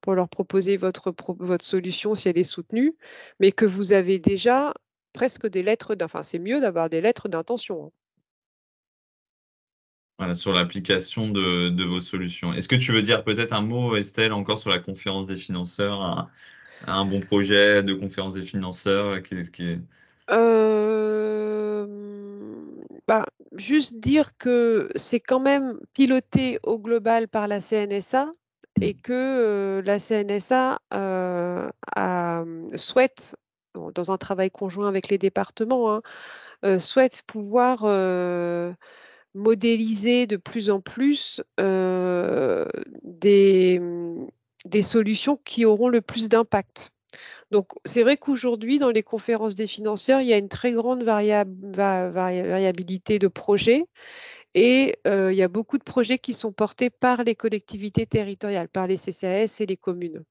pour leur proposer votre, votre solution si elle est soutenue, mais que vous avez déjà presque des lettres, enfin c'est mieux d'avoir des lettres d'intention. Sur l'application de, vos solutions. Est-ce que tu veux dire peut-être un mot, Estelle, encore sur la conférence des financeurs, un, bon projet de conférence des financeurs qui, euh, bah, juste dire que c'est quand même piloté au global par la CNSA et que euh, la CNSA euh, souhaite, dans un travail conjoint avec les départements, hein, souhaite pouvoir modéliser de plus en plus des, mmh, des solutions qui auront le plus d'impact. Donc, c'est vrai qu'aujourd'hui, dans les conférences des financeurs, il y a une très grande variabilité de projets et il y a beaucoup de projets qui sont portés par les collectivités territoriales, par les CCAS et les communes.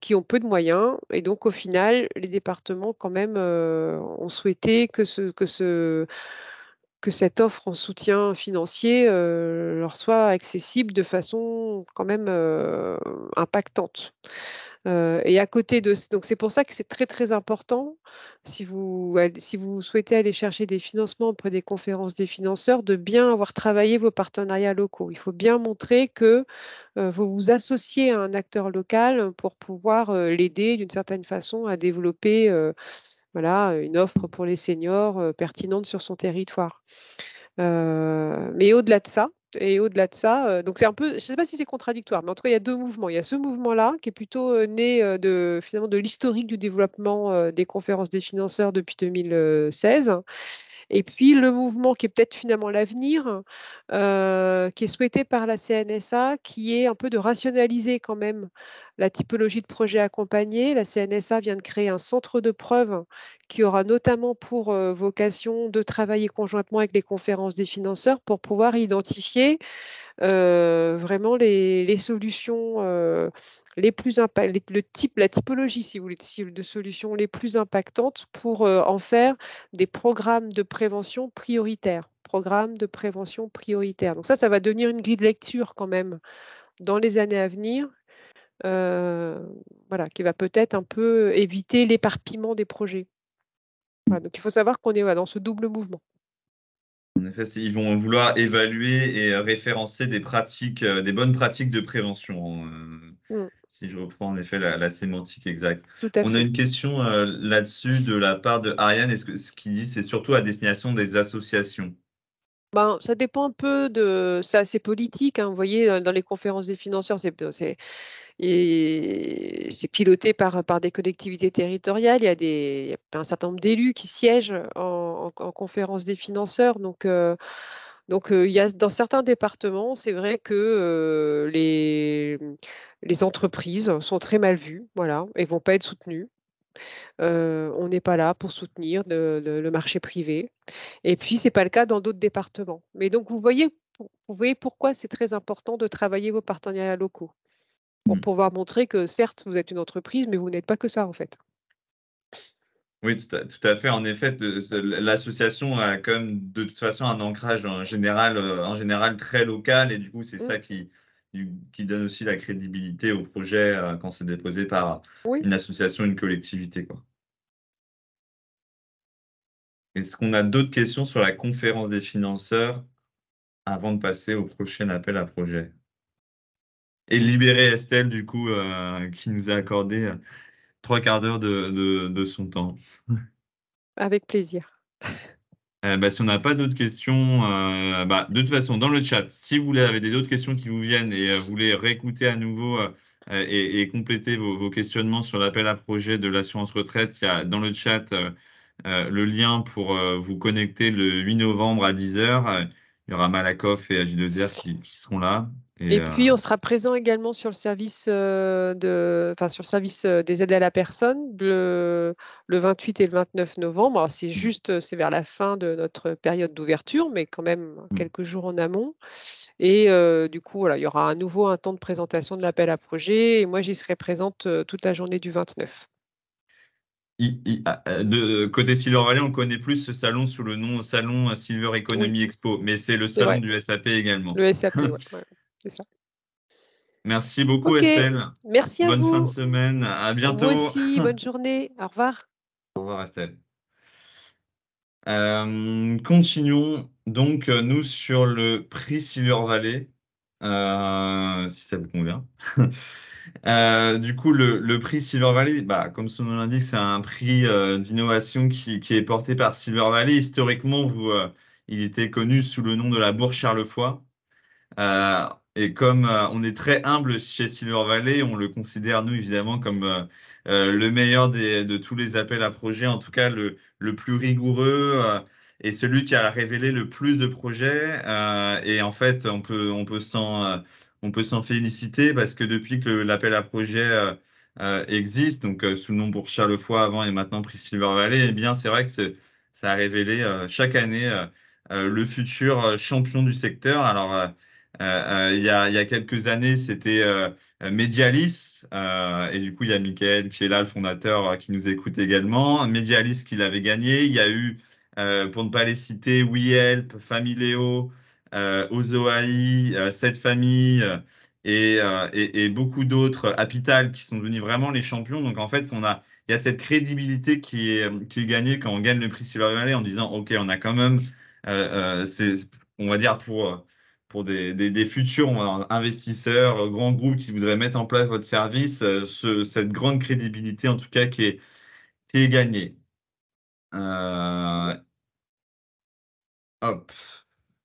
qui ont peu de moyens. Et donc, au final, les départements, quand même, ont souhaité que ce, que ce, que cette offre en soutien financier leur soit accessible de façon quand même impactante. et à côté de donc c'est pour ça que c'est très très important si vous si vous souhaitez aller chercher des financements auprès des conférences des financeurs de bien avoir travaillé vos partenariats locaux. Il faut bien montrer que vous vous associez à un acteur local pour pouvoir l'aider d'une certaine façon à développer voilà, une offre pour les seniors pertinente sur son territoire. mais au-delà de ça, et au-delà de ça, donc c'est un peu, je ne sais pas si c'est contradictoire, mais en tout cas, il y a deux mouvements. Il y a ce mouvement-là qui est plutôt né de finalement de l'historique du développement des conférences des financeurs depuis 2016 et puis le mouvement qui est peut-être finalement l'avenir, euh, qui est souhaité par la CNSA, qui est un peu de rationaliser quand même la typologie de projet accompagné. La CNSA vient de créer un centre de preuve qui aura notamment pour euh, vocation de travailler conjointement avec les conférences des financeurs pour pouvoir identifier euh, vraiment les, solutions euh, les plus le type, la typologie, si vous voulez, de solutions les plus impactantes pour en faire des programmes de prévention prioritaires. Programmes de prévention prioritaires. Donc ça, ça va devenir une grille de lecture quand même dans les années à venir. Voilà, qui va peut-être un peu éviter l'éparpillement des projets. donc il faut savoir qu'on est dans ce double mouvement. En effet, ils vont vouloir évaluer et référencer des pratiques, euh, des bonnes pratiques de prévention. Euh, mm. Si je reprends en effet la, sémantique exacte. On a une question euh, là-dessus de la part de Ariane. Est-ce que ce qu'il dit, c'est surtout à destination des associations? Ben, ça dépend un peu de. C'est assez politique. Hein. Vous voyez, dans les conférences des financeurs, c'est et c'est piloté par, par des collectivités territoriales. Il y a, un certain nombre d'élus qui siègent en, conférence des financeurs. Donc, euh, donc euh, il y a, dans certains départements, c'est vrai que euh, les, les entreprises sont très mal vues voilà, et ne vont pas être soutenues. on n'est pas là pour soutenir le, marché privé. Et puis, ce n'est pas le cas dans d'autres départements. Mais donc, vous voyez, vous voyez pourquoi c'est très important de travailler vos partenariats locaux pour mmh. pouvoir montrer que certes, vous êtes une entreprise, mais vous n'êtes pas que ça en fait. Oui, tout à, fait. En effet, l'association a quand même de toute façon un ancrage en général, euh, en général très local et du coup, c'est ça mmh. qui, qui donne aussi la crédibilité au projet euh, quand c'est déposé par une association, une collectivité. Est-ce qu'on a d'autres questions sur la conférence des financeurs avant de passer au prochain appel à projet? Et libérer Estelle, du coup, qui nous a accordé trois quarts d'heure de, son temps. Avec plaisir. Bah, si on n'a pas d'autres questions, bah, de toute façon, dans le chat, si vous avez des autres questions qui vous viennent et vous voulez réécouter à nouveau et, compléter vos, questionnements sur l'appel à projet de l'assurance retraite, il y a dans le chat le lien pour vous connecter le 8 novembre à 10h. Il y aura Malakoff et Ag2R qui, qui seront là. Et, puis, euh, on sera présent également sur le service, euh, de, enfin, sur le service euh, des aides à la personne le, le 28 et le 29 novembre. c'est mmh. juste, c'est vers la fin de notre période d'ouverture, mais quand même mmh. quelques jours en amont. Et du coup, voilà, il y aura à nouveau un temps de présentation de l'appel à projet. Et moi, j'y serai présente toute la journée du 29. Ah, de côté Silver Valley, on connaît plus ce salon sous le nom Salon Silver Economy Expo, mais c'est le salon du SAP également. Le SAP, oui. c'est ça. Merci beaucoup Estelle. Merci à bonne vous. Bonne fin de semaine. À bientôt. Vous aussi, bonne journée. Au revoir. Au revoir Estelle. Euh, continuons donc euh, nous sur le prix Silver Valley, euh, si ça vous convient. du coup, le, prix Silver Valley, bah, comme son nom l'indique, c'est un prix d'innovation qui, est porté par Silver Valley. Historiquement, vous, il était connu sous le nom de la Bourse Charlefoix. Euh, et comme euh, on est très humble chez Silver Valley, on le considère, nous, évidemment, comme euh, le meilleur de tous les appels à projets, en tout cas le, plus rigoureux et celui qui a révélé le plus de projets. et en fait, on peut, s'en féliciter parce que depuis que l'appel à projet existe, donc sous le nom pour Charlefoix avant et maintenant prix Silver Valley, eh bien, c'est vrai que ça a révélé chaque année le futur champion du secteur. Alors, euh, euh, il, y a, quelques années, c'était euh, Medialis, et du coup, il y a Michael qui est là, le fondateur, qui nous écoute également. Medialis qui l'avait gagné. Il y a eu, pour ne pas les citer, WeHelp, Familéo, Ozoai, Cette Famille. Et, et, beaucoup d'autres, Apital, qui sont devenus vraiment les champions. Donc en fait, on a, il y a cette crédibilité qui est, qui est gagnée quand on gagne le prix Silver Valley en disant, OK, on a quand même, on va dire, pour pour des, futurs investisseurs, grands groupes qui voudraient mettre en place votre service, euh, cette grande crédibilité en tout cas qui est, est gagnée. Euh, hop,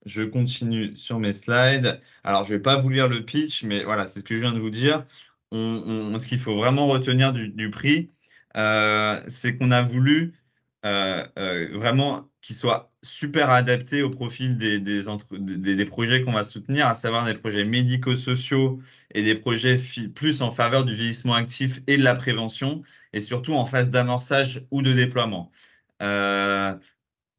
je continue sur mes slides. Alors, je ne vais pas vous lire le pitch, mais voilà, c'est ce que je viens de vous dire. ce qu'il faut vraiment retenir du, prix, euh, c'est qu'on a voulu vraiment qu'il soit super adapté au profil des, des, projets qu'on va soutenir, à savoir des projets médico-sociaux et des projets plus en faveur du vieillissement actif et de la prévention, et surtout en phase d'amorçage ou de déploiement. Euh,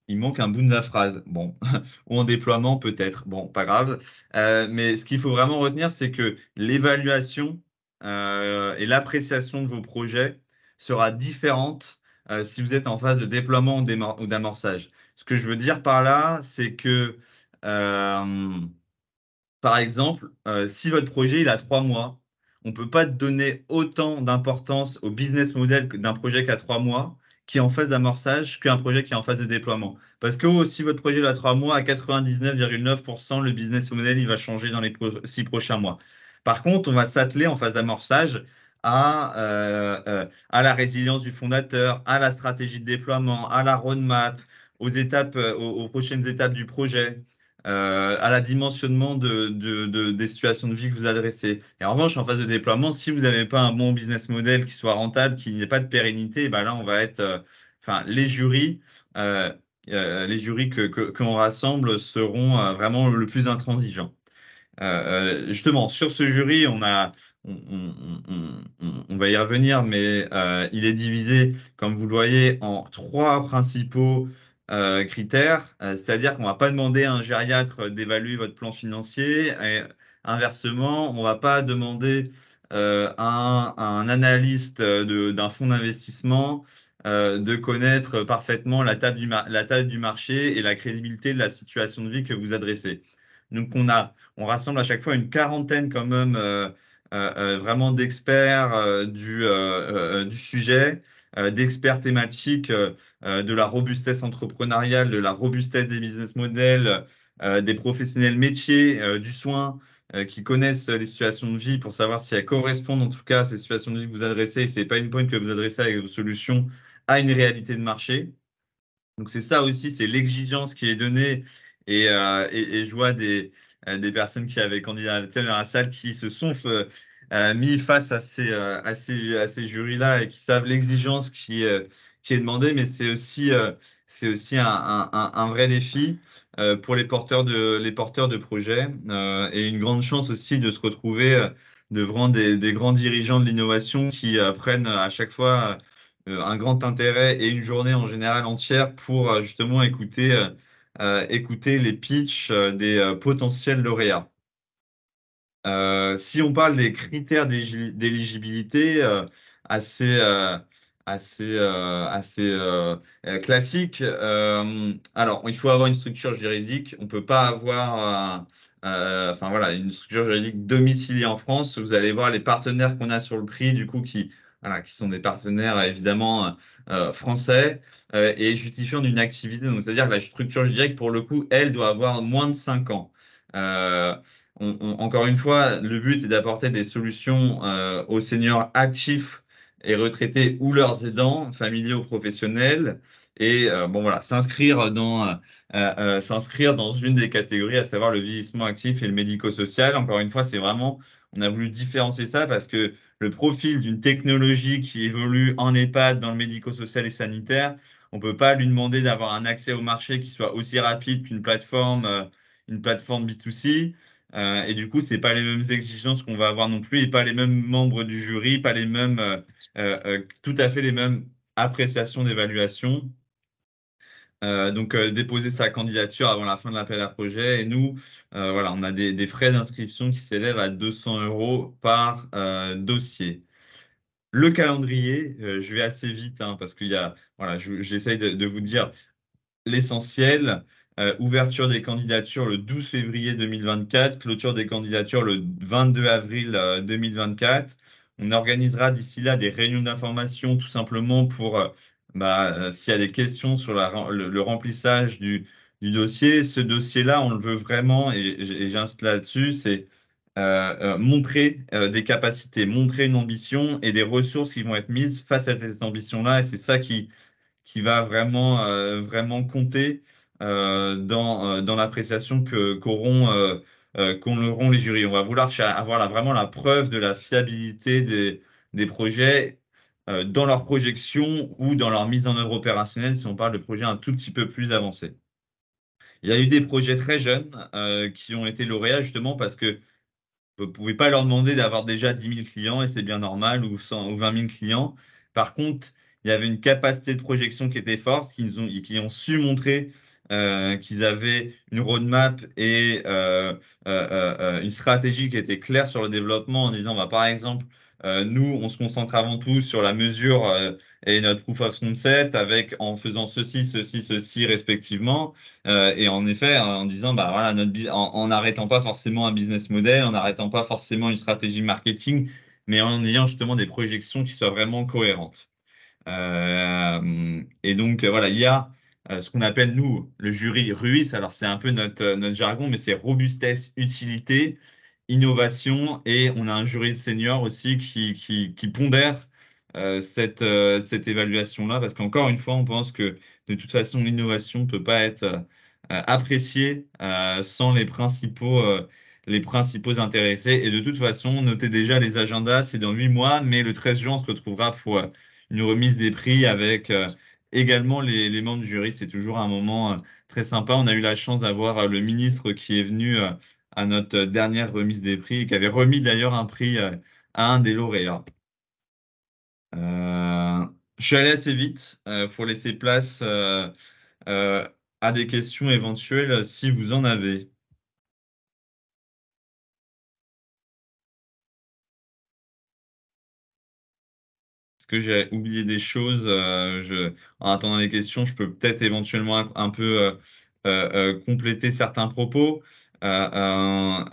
il manque un bout de la phrase. Bon, ou en déploiement peut-être. Bon, pas grave. Euh, mais ce qu'il faut vraiment retenir, c'est que l'évaluation euh, et l'appréciation de vos projets sera différente si vous êtes en phase de déploiement ou d'amorçage. Ce que je veux dire par là, c'est que, euh, par exemple, euh, si votre projet il a trois mois, on ne peut pas donner autant d'importance au business model d'un projet qui a trois mois, qui est en phase d'amorçage, qu'un projet qui est en phase de déploiement. Parce que si votre projet a trois mois, à 99,9%, le business model il va changer dans les six prochains mois. Par contre, on va s'atteler en phase d'amorçage à, euh, à la résilience du fondateur, à la stratégie de déploiement, à la roadmap, aux étapes, euh, aux, prochaines étapes du projet, euh, à la dimensionnement de, des situations de vie que vous adressez. Et en revanche, en phase de déploiement, si vous n'avez pas un bon business model qui soit rentable, qui n'ait pas de pérennité, ben là, on va être, euh, enfin, les jurys, les jurys que, que, rassemble seront vraiment le plus intransigeants. justement, sur ce jury, on a, on, va y revenir, mais il est divisé, comme vous le voyez, en trois principaux euh, critères, euh, c'est-à-dire qu'on ne va pas demander à un gériatre d'évaluer votre plan financier et inversement, on ne va pas demander euh, à, un, analyste d'un fonds d'investissement de connaître parfaitement la taille, du la taille du marché et la crédibilité de la situation de vie que vous adressez. Donc on, a, on rassemble à chaque fois une quarantaine quand même vraiment d'experts du, du sujet euh, d'experts thématiques euh, euh, de la robustesse entrepreneuriale, de la robustesse des business models, des professionnels métiers du soin qui connaissent les situations de vie pour savoir si elles correspondent en tout cas à ces situations de vie que vous adressez et ce n'est pas une pointe que vous adressez avec vos solutions à une réalité de marché. Donc c'est ça aussi, c'est l'exigence qui est donnée et, je vois des, des personnes qui avaient candidaté dans la salle qui se sont mis face à ces, à ces, à ces jurys-là et qui savent l'exigence qui, est demandée, mais c'est aussi, un, vrai défi pour les porteurs de, projets et une grande chance aussi de se retrouver devant des grands dirigeants de l'innovation qui prennent à chaque fois un grand intérêt et une journée en général entière pour justement écouter, écouter les pitchs des potentiels lauréats. Euh, si on parle des critères d'éligibilité euh, assez, euh, assez, assez classiques, alors il faut avoir une structure juridique. On ne peut pas avoir enfin, voilà, une structure juridique domiciliée en France. Vous allez voir les partenaires qu'on a sur le prix, du coup, qui, voilà, qui sont des partenaires évidemment français et justifiant d'une activité. Donc, c'est-à-dire que la structure juridique, pour le coup, elle doit avoir moins de 5 ans encore une fois, le but est d'apporter des solutions euh, aux seniors actifs et retraités ou leurs aidants, familiaux ou professionnels, et euh, bon voilà, s'inscrire dans euh, s'inscrire dans une des catégories, à savoir le vieillissement actif et le médico-social. Encore une fois, c'est vraiment, on a voulu différencier ça parce que le profil d'une technologie qui évolue en EHPAD dans le médico-social et sanitaire, on ne peut pas lui demander d'avoir un accès au marché qui soit aussi rapide qu'une plateforme une plateforme B2C. Euh, et du coup, ce n'est pas les mêmes exigences qu'on va avoir non plus, et pas les mêmes membres du jury, pas les mêmes, euh, euh, tout à fait les mêmes appréciations d'évaluation. Donc, déposer sa candidature avant la fin de l'appel à projet. Et nous, voilà, on a des, frais d'inscription qui s'élèvent à 200 euros par dossier. Le calendrier, je vais assez vite hein, parce qu'il y a, voilà, j'essaye de, de, vous dire l'essentiel. Euh, ouverture des candidatures le 12 février 2024, clôture des candidatures le 22 avril 2024. Euh, On organisera d'ici là des réunions d'information tout simplement pour, euh, bah, s'il y a des questions sur le, remplissage du, dossier. Ce dossier-là, on le veut vraiment, et, j'insiste là-dessus, c'est montrer des capacités, montrer une ambition et des ressources qui vont être mises face à cette ambition-là. Et c'est ça qui, qui va vraiment, vraiment compter. Euh, dans, euh, dans l'appréciation qu'auront euh, les jurys. On va vouloir avoir vraiment la preuve de la fiabilité des, des projets dans leur projection ou dans leur mise en œuvre opérationnelle si on parle de projets un tout petit peu plus avancés. Il y a eu des projets très jeunes qui ont été lauréats justement parce que vous ne pouvez pas leur demander d'avoir déjà 10 000 clients et c'est bien normal ou, 100, ou 20 000 clients. Par contre, il y avait une capacité de projection qui était forte, qui, ont, qui ont su montrer euh, qu'ils avaient une roadmap et euh, euh, une stratégie qui était claire sur le développement en disant, bah, par exemple, nous, on se concentre avant tout sur la mesure et notre proof of concept avec en faisant ceci, ceci, ceci respectivement. et en effet, en disant, bah, voilà, en n'arrêtant pas forcément un business model, en n'arrêtant pas forcément une stratégie marketing, mais en ayant justement des projections qui soient vraiment cohérentes. et donc, voilà, il y a euh, ce qu'on appelle, nous, le jury RUIS. Alors, c'est un peu notre, euh, notre jargon, mais c'est robustesse, utilité, innovation. Et on a un jury de seniors aussi qui, qui, pondère euh, cette, cette évaluation-là, parce qu'encore une fois, on pense que de toute façon, l'innovation ne peut pas être appréciée sans les principaux, les principaux intéressés. Et de toute façon, notez déjà les agendas, c'est dans huit mois, mais le 13 juin, on se retrouvera pour une remise des prix avec également les, membres du jury. C'est toujours un moment euh, très sympa. On a eu la chance d'avoir euh, le ministre qui est venu euh, à notre dernière remise des prix et qui avait remis d'ailleurs un prix à un des lauréats. je suis allé assez vite pour laisser place à des questions éventuelles si vous en avez. Que j'ai oublié des choses euh, En attendant les questions, je peux peut-être éventuellement un, peu euh, euh, compléter certains propos. par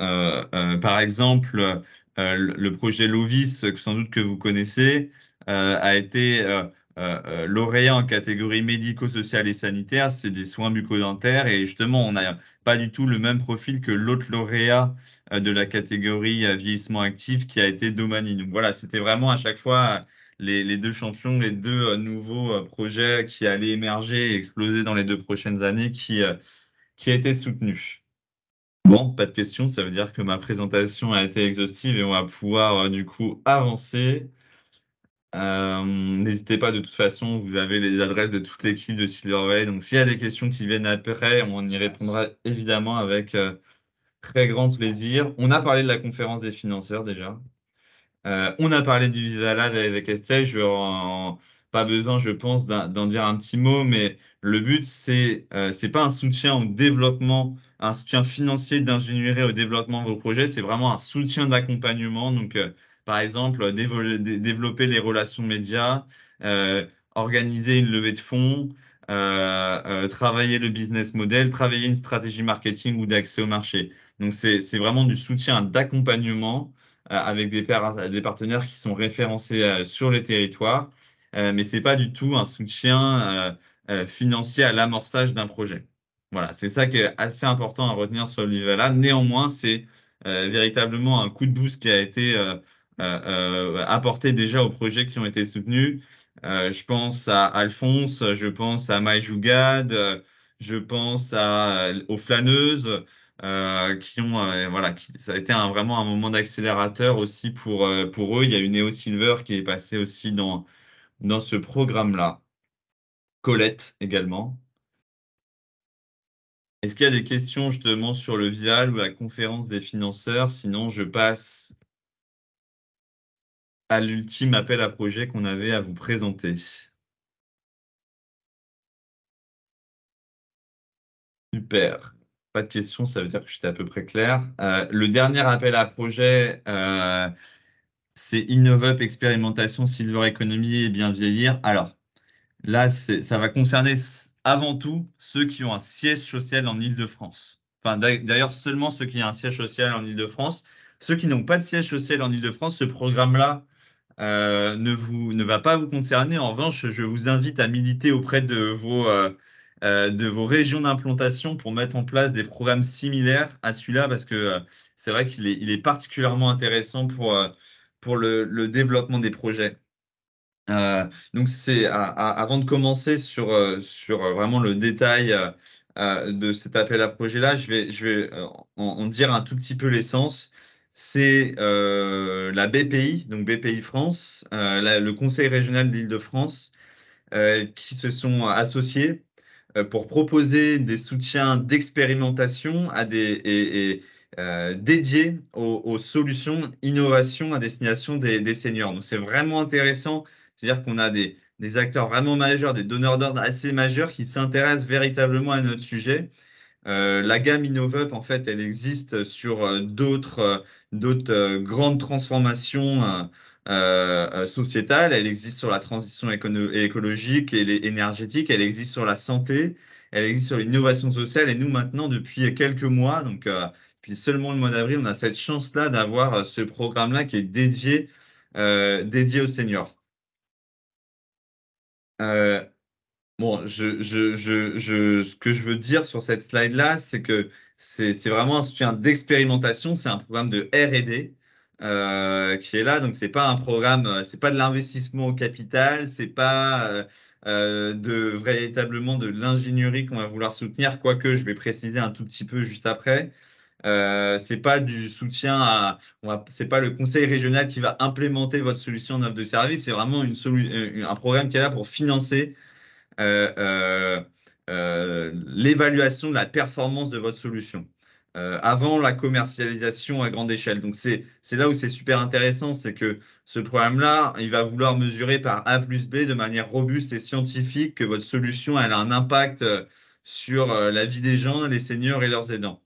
exemple, le projet Lovis, que sans doute que vous connaissez, a été lauréats en catégorie médico-sociale et sanitaire, c'est des soins bucco-dentaires. Et justement, on n'a pas du tout le même profil que l'autre lauréat de la catégorie vieillissement actif qui a été Domani. Donc voilà, c'était vraiment à chaque fois les, deux champions, les deux nouveaux projets qui allaient émerger et exploser dans les deux prochaines années qui, qui étaient soutenus. Bon, pas de questions, ça veut dire que ma présentation a été exhaustive et on va pouvoir du coup avancer. Euh, n'hésitez pas, de toute façon, vous avez les adresses de toute l'équipe de Silver Valley. Donc, s'il y a des questions qui viennent après, on y répondra évidemment avec euh, très grand plaisir. On a parlé de la conférence des financeurs déjà. Euh, on a parlé du Viva avec Estelle. Je en, pas besoin, je pense, d'en dire un petit mot, mais le but, c'est n'est pas un soutien au développement, un soutien financier d'ingénierie au développement de vos projets, c'est vraiment un soutien d'accompagnement. Donc, par exemple, développer les relations médias, euh, organiser une levée de fonds, euh, euh, travailler le business model, travailler une stratégie marketing ou d'accès au marché. Donc, c'est vraiment du soutien d'accompagnement avec des, partenaires qui sont référencés sur les territoires, mais ce n'est pas du tout un soutien financier à l'amorçage d'un projet. Voilà, c'est ça qui est assez important à retenir sur le niveau là. Néanmoins, c'est véritablement un coup de boost qui a été euh, euh, apporter déjà aux projets qui ont été soutenus. Euh, je pense à Alphonse, je pense à Maïjougad, je pense à, aux flâneuses. Qui ont, voilà, ça a été vraiment un moment d'accélérateur aussi pour, pour eux. Il y a eu Neo Silver qui est passé aussi dans, dans ce programme-là. Colette également. Est-ce qu'il y a des questions justement sur le VIAL ou la conférence des financeurs? Sinon, je passe à l'ultime appel à projet qu'on avait à vous présenter. Super. Pas de questions, ça veut dire que j'étais à peu près clair. Euh, le dernier appel à projet, euh, c'est InnovUp Expérimentation Silver Economy et Bien Vieillir. Alors, là, ça va concerner avant tout ceux qui ont un siège social en Ile-de-France. Enfin, d'ailleurs, seulement ceux qui ont un siège social en Ile-de-France. Ceux qui n'ont pas de siège social en Ile-de-France, ce programme-là euh, ne, ne va pas vous concerner. En revanche, je vous invite à militer auprès de vos, de vos régions d'implantation pour mettre en place des programmes similaires à celui-là parce que c'est vrai qu'il est, particulièrement intéressant pour, pour le, développement des projets. donc, c'est avant de commencer sur, sur vraiment le détail de cet appel à projet-là, je vais, je vais en, dire un tout petit peu l'essence c'est euh, la BPI, donc BPI France, euh, le Conseil régional de l'Île-de-France, euh, qui se sont associés pour proposer des soutiens d'expérimentation et, dédiés aux, solutions innovation à destination des, seniors. Donc c'est vraiment intéressant, c'est-à-dire qu'on a des, acteurs vraiment majeurs, des donneurs d'ordre assez majeurs qui s'intéressent véritablement à notre sujet euh, la gamme InnovUp, en fait, elle existe sur euh, d'autres euh, grandes transformations sociétales. Elle existe sur la transition écologique et énergétique. Elle existe sur la santé. Elle existe sur l'innovation sociale. Et nous, maintenant, depuis quelques mois, donc puis seulement le mois d'avril, on a cette chance-là d'avoir ce programme-là qui est dédié, dédié aux seniors. Bon, ce que je veux dire sur cette slide-là, c'est que c'est vraiment un soutien d'expérimentation, c'est un programme de R&D euh, qui est là. Donc, c'est pas un programme, euh, c'est pas de l'investissement au capital, c'est pas euh, de véritablement de l'ingénierie qu'on va vouloir soutenir, quoique je vais préciser un tout petit peu juste après. Euh, c'est pas du soutien à, c'est pas le conseil régional qui va implémenter votre solution en offre de service, c'est vraiment une un programme qui est là pour financer l'évaluation de la performance de votre solution. Avant la commercialisation à grande échelle. Donc, c'est là où c'est super intéressant, c'est que ce programme-là, il va vouloir mesurer par A plus B de manière robuste et scientifique que votre solution elle a un impact sur la vie des gens, les seniors et leurs aidants.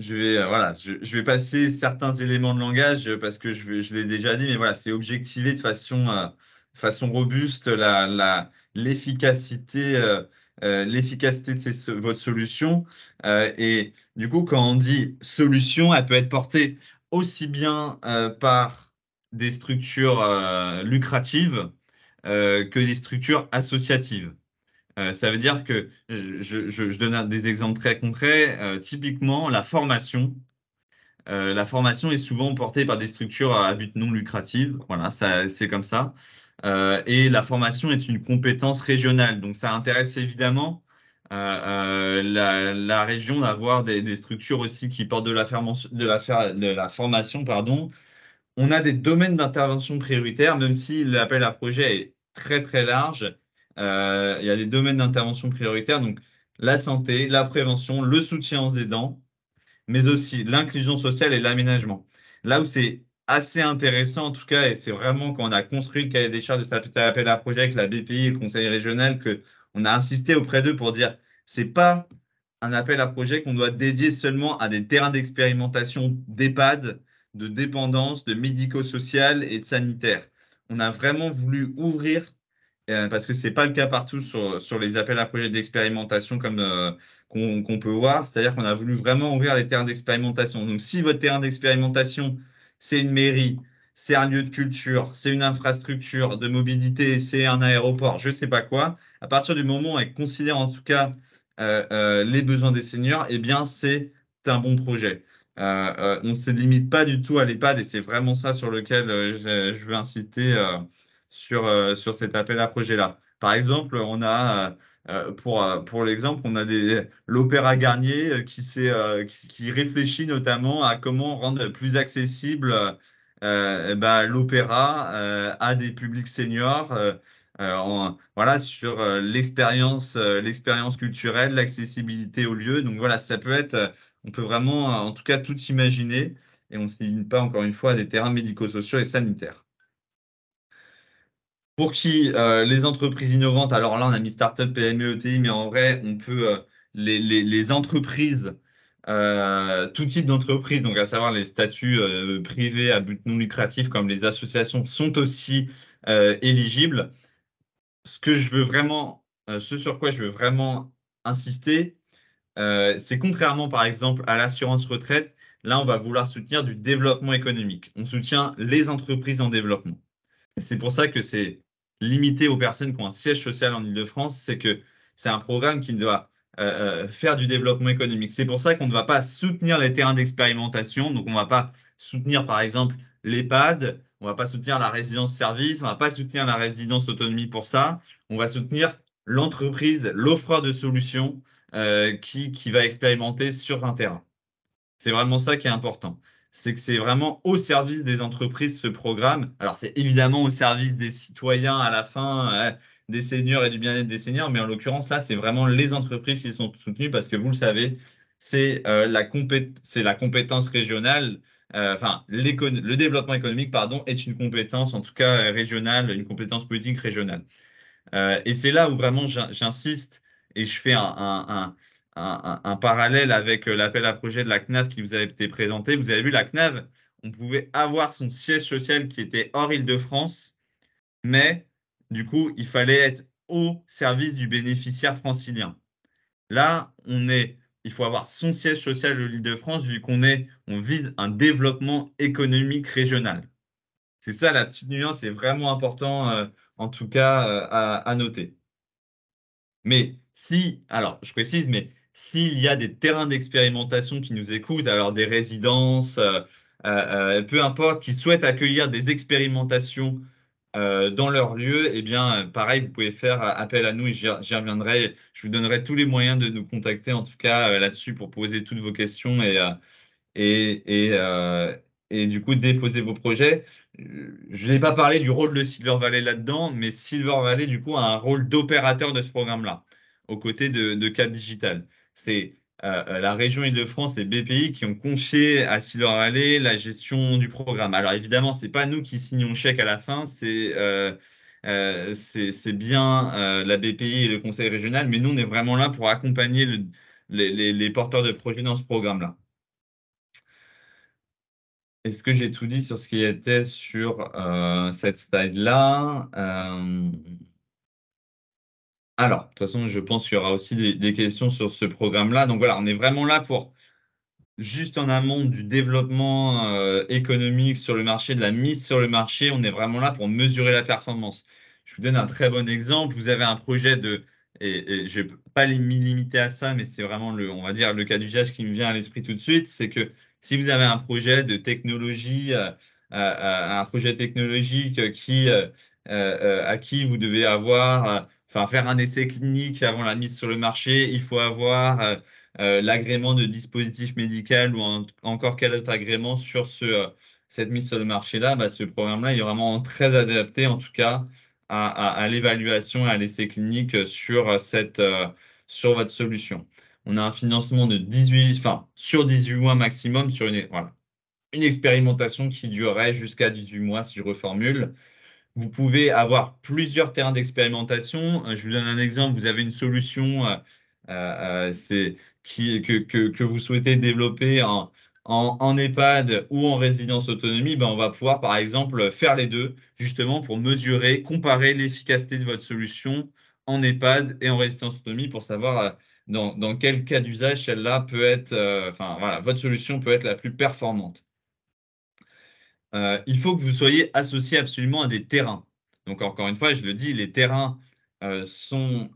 Je vais, voilà, je, vais passer certains éléments de langage parce que je, l'ai déjà dit, mais voilà, c'est objectivé de façon façon robuste la, l'efficacité euh, euh, l'efficacité de votre solution. Euh, et du coup, quand on dit solution, elle peut être portée aussi bien par des structures lucratives que des structures associatives. ça veut dire que, je, donne des exemples très concrets, typiquement la formation. la formation est souvent portée par des structures à but non lucratif. Voilà, c'est comme ça. Et la formation est une compétence régionale. Donc, ça intéresse évidemment euh, euh, la, région d'avoir des, structures aussi qui portent de la, formation. Pardon. On a des domaines d'intervention prioritaires, même si l'appel à projet est très très large. Euh, il y a des domaines d'intervention prioritaires, donc la santé, la prévention, le soutien aux aidants, mais aussi l'inclusion sociale et l'aménagement. Là où c'est assez intéressant, en tout cas, et c'est vraiment quand on a construit le cahier des charges de cet appel à projet avec la BPI le conseil régional que on a insisté auprès d'eux pour dire c'est pas un appel à projet qu'on doit dédier seulement à des terrains d'expérimentation d'EHPAD, de dépendance, de médico-social et de sanitaire. On a vraiment voulu ouvrir, euh, parce que ce n'est pas le cas partout sur, sur les appels à projet d'expérimentation comme euh, qu'on peut voir, c'est-à-dire qu'on a voulu vraiment ouvrir les terrains d'expérimentation. Donc si votre terrain d'expérimentation, c'est une mairie, c'est un lieu de culture, c'est une infrastructure de mobilité, c'est un aéroport, je ne sais pas quoi, à partir du moment où elle considère en tout cas euh, euh, les besoins des seniors, eh bien, c'est un bon projet. Euh, on ne se limite pas du tout à l'EHPAD et c'est vraiment ça sur lequel je, veux inciter sur, sur cet appel à projet-là. Par exemple, on a, pour, pour l'exemple, on a l'Opéra Garnier qui, qui, qui, réfléchit notamment à comment rendre plus accessible bah, l'opéra à des publics seniors. Euh, voilà, sur euh, l'expérience, euh, l'expérience culturelle, l'accessibilité au lieu. Donc voilà, ça peut être, on peut vraiment, en tout cas, tout imaginer et on ne se limite pas, encore une fois, à des terrains médico-sociaux et sanitaires. Pour qui les entreprises innovantes, alors là, on a mis startup, PME, ETI, mais en vrai, on peut, les, les, entreprises, tout type d'entreprise, donc à savoir les statuts privés à but non lucratif comme les associations, sont aussi éligibles ce que je veux vraiment, euh, ce sur quoi je veux vraiment insister, euh, c'est contrairement par exemple à l'assurance retraite, là on va vouloir soutenir du développement économique. On soutient les entreprises en développement. C'est pour ça que c'est limité aux personnes qui ont un siège social en Ile-de-France, c'est que c'est un programme qui doit euh, faire du développement économique. C'est pour ça qu'on ne va pas soutenir les terrains d'expérimentation, donc on ne va pas soutenir par exemple l'EHPAD, on ne va pas soutenir la résidence-service, on ne va pas soutenir la résidence autonomie pour ça. On va soutenir l'entreprise, l'offreur de solutions euh, qui, qui va expérimenter sur un terrain. C'est vraiment ça qui est important. C'est que c'est vraiment au service des entreprises ce programme. Alors, c'est évidemment au service des citoyens à la fin, des seniors et du bien-être des seniors, mais en l'occurrence, là, c'est vraiment les entreprises qui sont soutenues parce que vous le savez, c'est euh, la, compétence régionale euh, enfin, le développement économique, pardon, est une compétence, en tout cas régionale, une compétence politique régionale. Euh, et c'est là où vraiment j'insiste et je fais un, parallèle avec euh, l'appel à projet de la CNAV qui vous a été présenté. Vous avez vu, la CNAV, on pouvait avoir son siège social qui était hors Île-de-France, mais du coup, il fallait être au service du bénéficiaire francilien. Là, on est il faut avoir son siège social de l'Île-de-France vu qu'on est, on vise un développement économique régional. C'est ça la petite nuance, c'est vraiment important euh, en tout cas euh, à, noter. Mais si, alors je précise, mais s'il y a des terrains d'expérimentation qui nous écoutent, alors des résidences, euh, peu importe, qui souhaitent accueillir des expérimentations euh, dans leur lieu, eh bien, pareil, vous pouvez faire appel à nous et j'y reviendrai. Je vous donnerai tous les moyens de nous contacter, en tout cas, euh, là-dessus, pour poser toutes vos questions et, euh, et, et, du coup, déposer vos projets. Je n'ai pas parlé du rôle de Silver Valley là-dedans, mais Silver Valley, du coup, a un rôle d'opérateur de ce programme-là, aux côtés de Cap Digital. C'est euh, euh, la région Île-de-France et BPI qui ont confié à Silor Alley la gestion du programme. Alors évidemment, ce n'est pas nous qui signons le chèque à la fin, c'est euh, bien la BPI et le conseil régional, mais nous, on est vraiment là pour accompagner les, porteurs de projets dans ce programme-là. Est-ce que j'ai tout dit sur ce qui était sur cette slide-là? Alors, de toute façon, je pense qu'il y aura aussi des, questions sur ce programme-là. Donc voilà, on est vraiment là pour juste en amont du développement euh, économique sur le marché, de la mise sur le marché. On est vraiment là pour mesurer la performance. Je vous donne un très bon exemple. Vous avez un projet de, et, je ne vais pas me limiter à ça, mais c'est vraiment le, on va dire, le cas d'usage qui me vient à l'esprit tout de suite, c'est que si vous avez un projet de technologie, euh, euh, un projet technologique qui, à qui vous devez avoir, enfin faire un essai clinique avant la mise sur le marché, il faut avoir euh, l'agrément de dispositif médical ou encore quel autre agrément sur ce, euh, cette mise sur le marché-là, bah, ce programme-là est vraiment très adapté en tout cas à, l'évaluation et à l'essai clinique sur, cette, euh, sur votre solution. On a un financement de 18, enfin, sur 18 mois maximum sur une, voilà, une expérimentation qui durerait jusqu'à 18 mois si je reformule. Vous pouvez avoir plusieurs terrains d'expérimentation. Je vous donne un exemple. Vous avez une solution, c'est que, vous souhaitez développer en, en, EHPAD ou en résidence autonomie, ben on va pouvoir par exemple faire les deux, justement pour mesurer, comparer l'efficacité de votre solution en EHPAD et en résidence autonomie pour savoir euh, dans, quel cas d'usage celle-là peut être, euh, enfin voilà, votre solution peut être la plus performante. Euh, il faut que vous soyez associé absolument à des terrains. Donc encore une fois, je le dis, les terrains sont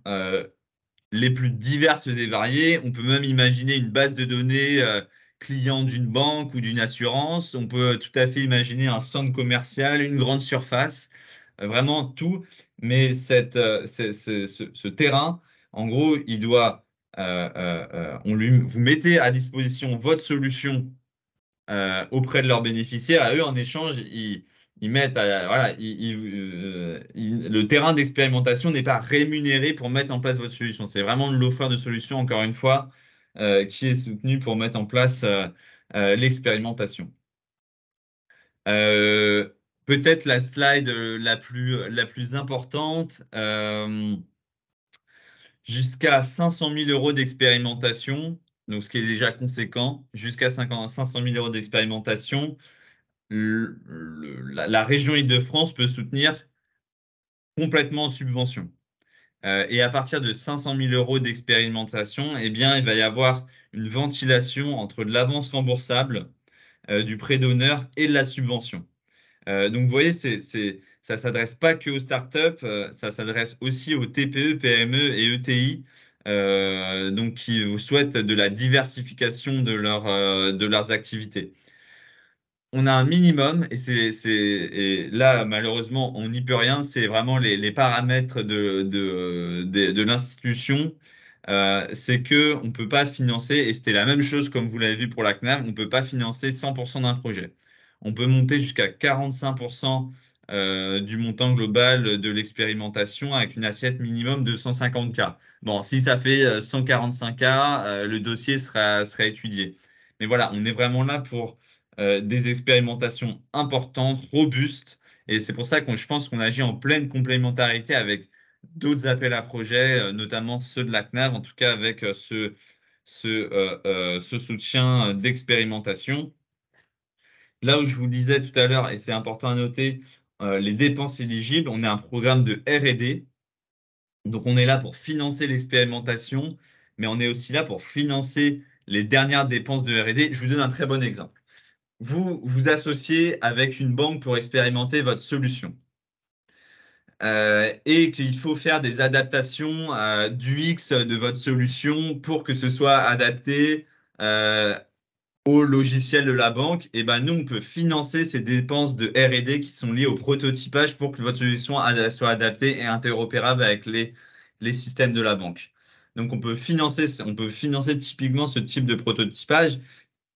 les plus diverses et variées. On peut même imaginer une base de données euh, client d'une banque ou d'une assurance. On peut tout à fait imaginer un centre commercial, une grande surface, euh, vraiment tout. Mais cette, euh, ce, terrain, en gros, il doit, on lui, vous mettez à disposition votre solution auprès de leurs bénéficiaires. À eux, en échange, ils, mettent, voilà, euh, le terrain d'expérimentation n'est pas rémunéré pour mettre en place votre solution. C'est vraiment l'offre de solution, encore une fois, euh, qui est soutenu pour mettre en place euh, l'expérimentation. Peut-être la slide la plus, la plus importante, jusqu'à 500 000 euros d'expérimentation, donc ce qui est déjà conséquent, jusqu'à 500 000 euros d'expérimentation, la, région Île-de-France peut soutenir complètement en subvention. Euh, et à partir de 500 000 euros d'expérimentation, eh bien, il va y avoir une ventilation entre de l'avance remboursable, euh, du prêt d'honneur et la subvention. Euh, donc, vous voyez, ça ne s'adresse pas que aux startups, ça s'adresse aussi aux TPE, PME et ETI, donc qui souhaitent de la diversification de, leur, de leurs activités on a un minimum, et, c'est, là, malheureusement, on n'y peut rien, c'est vraiment les, paramètres de, de, l'institution. Euh, c'est qu'on ne peut pas financer, et c'était la même chose comme vous l'avez vu pour la CNAM, on ne peut pas financer 100% d'un projet. On peut monter jusqu'à 45% euh, du montant global de l'expérimentation avec une assiette minimum de 150K. Bon, si ça fait 145K, euh, le dossier sera, sera étudié. Mais voilà, on est vraiment là pour euh, des expérimentations importantes, robustes. Et c'est pour ça que je pense qu'on agit en pleine complémentarité avec d'autres appels à projets, euh, notamment ceux de la CNAV, en tout cas avec euh, ce, ce, ce soutien d'expérimentation. Là où je vous disais tout à l'heure, et c'est important à noter, les dépenses éligibles, on est un programme de RD. Donc on est là pour financer l'expérimentation, mais on est aussi là pour financer les dernières dépenses de RD. Je vous donne un très bon exemple vous vous associez avec une banque pour expérimenter votre solution. Euh, et qu'il faut faire des adaptations euh, du X de votre solution pour que ce soit adapté euh, au logiciel de la banque, et eh ben nous, on peut financer ces dépenses de R&D qui sont liées au prototypage pour que votre solution soit adaptée et interopérable avec les, les systèmes de la banque. Donc, on peut financer, on peut financer typiquement ce type de prototypage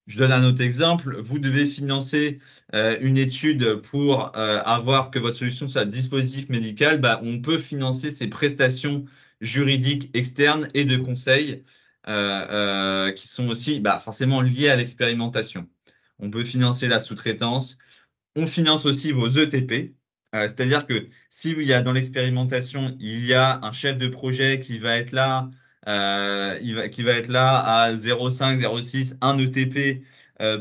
je donne un autre exemple. Vous devez financer euh, une étude pour euh, avoir que votre solution soit dispositif médical. Bah, on peut financer ces prestations juridiques externes et de conseil euh, qui sont aussi bah, forcément liées à l'expérimentation. On peut financer la sous-traitance. On finance aussi vos ETP. C'est-à-dire que si y a dans l'expérimentation, il y a un chef de projet qui va être là euh, qui va être là à 0,5, 0,6, 1 ETP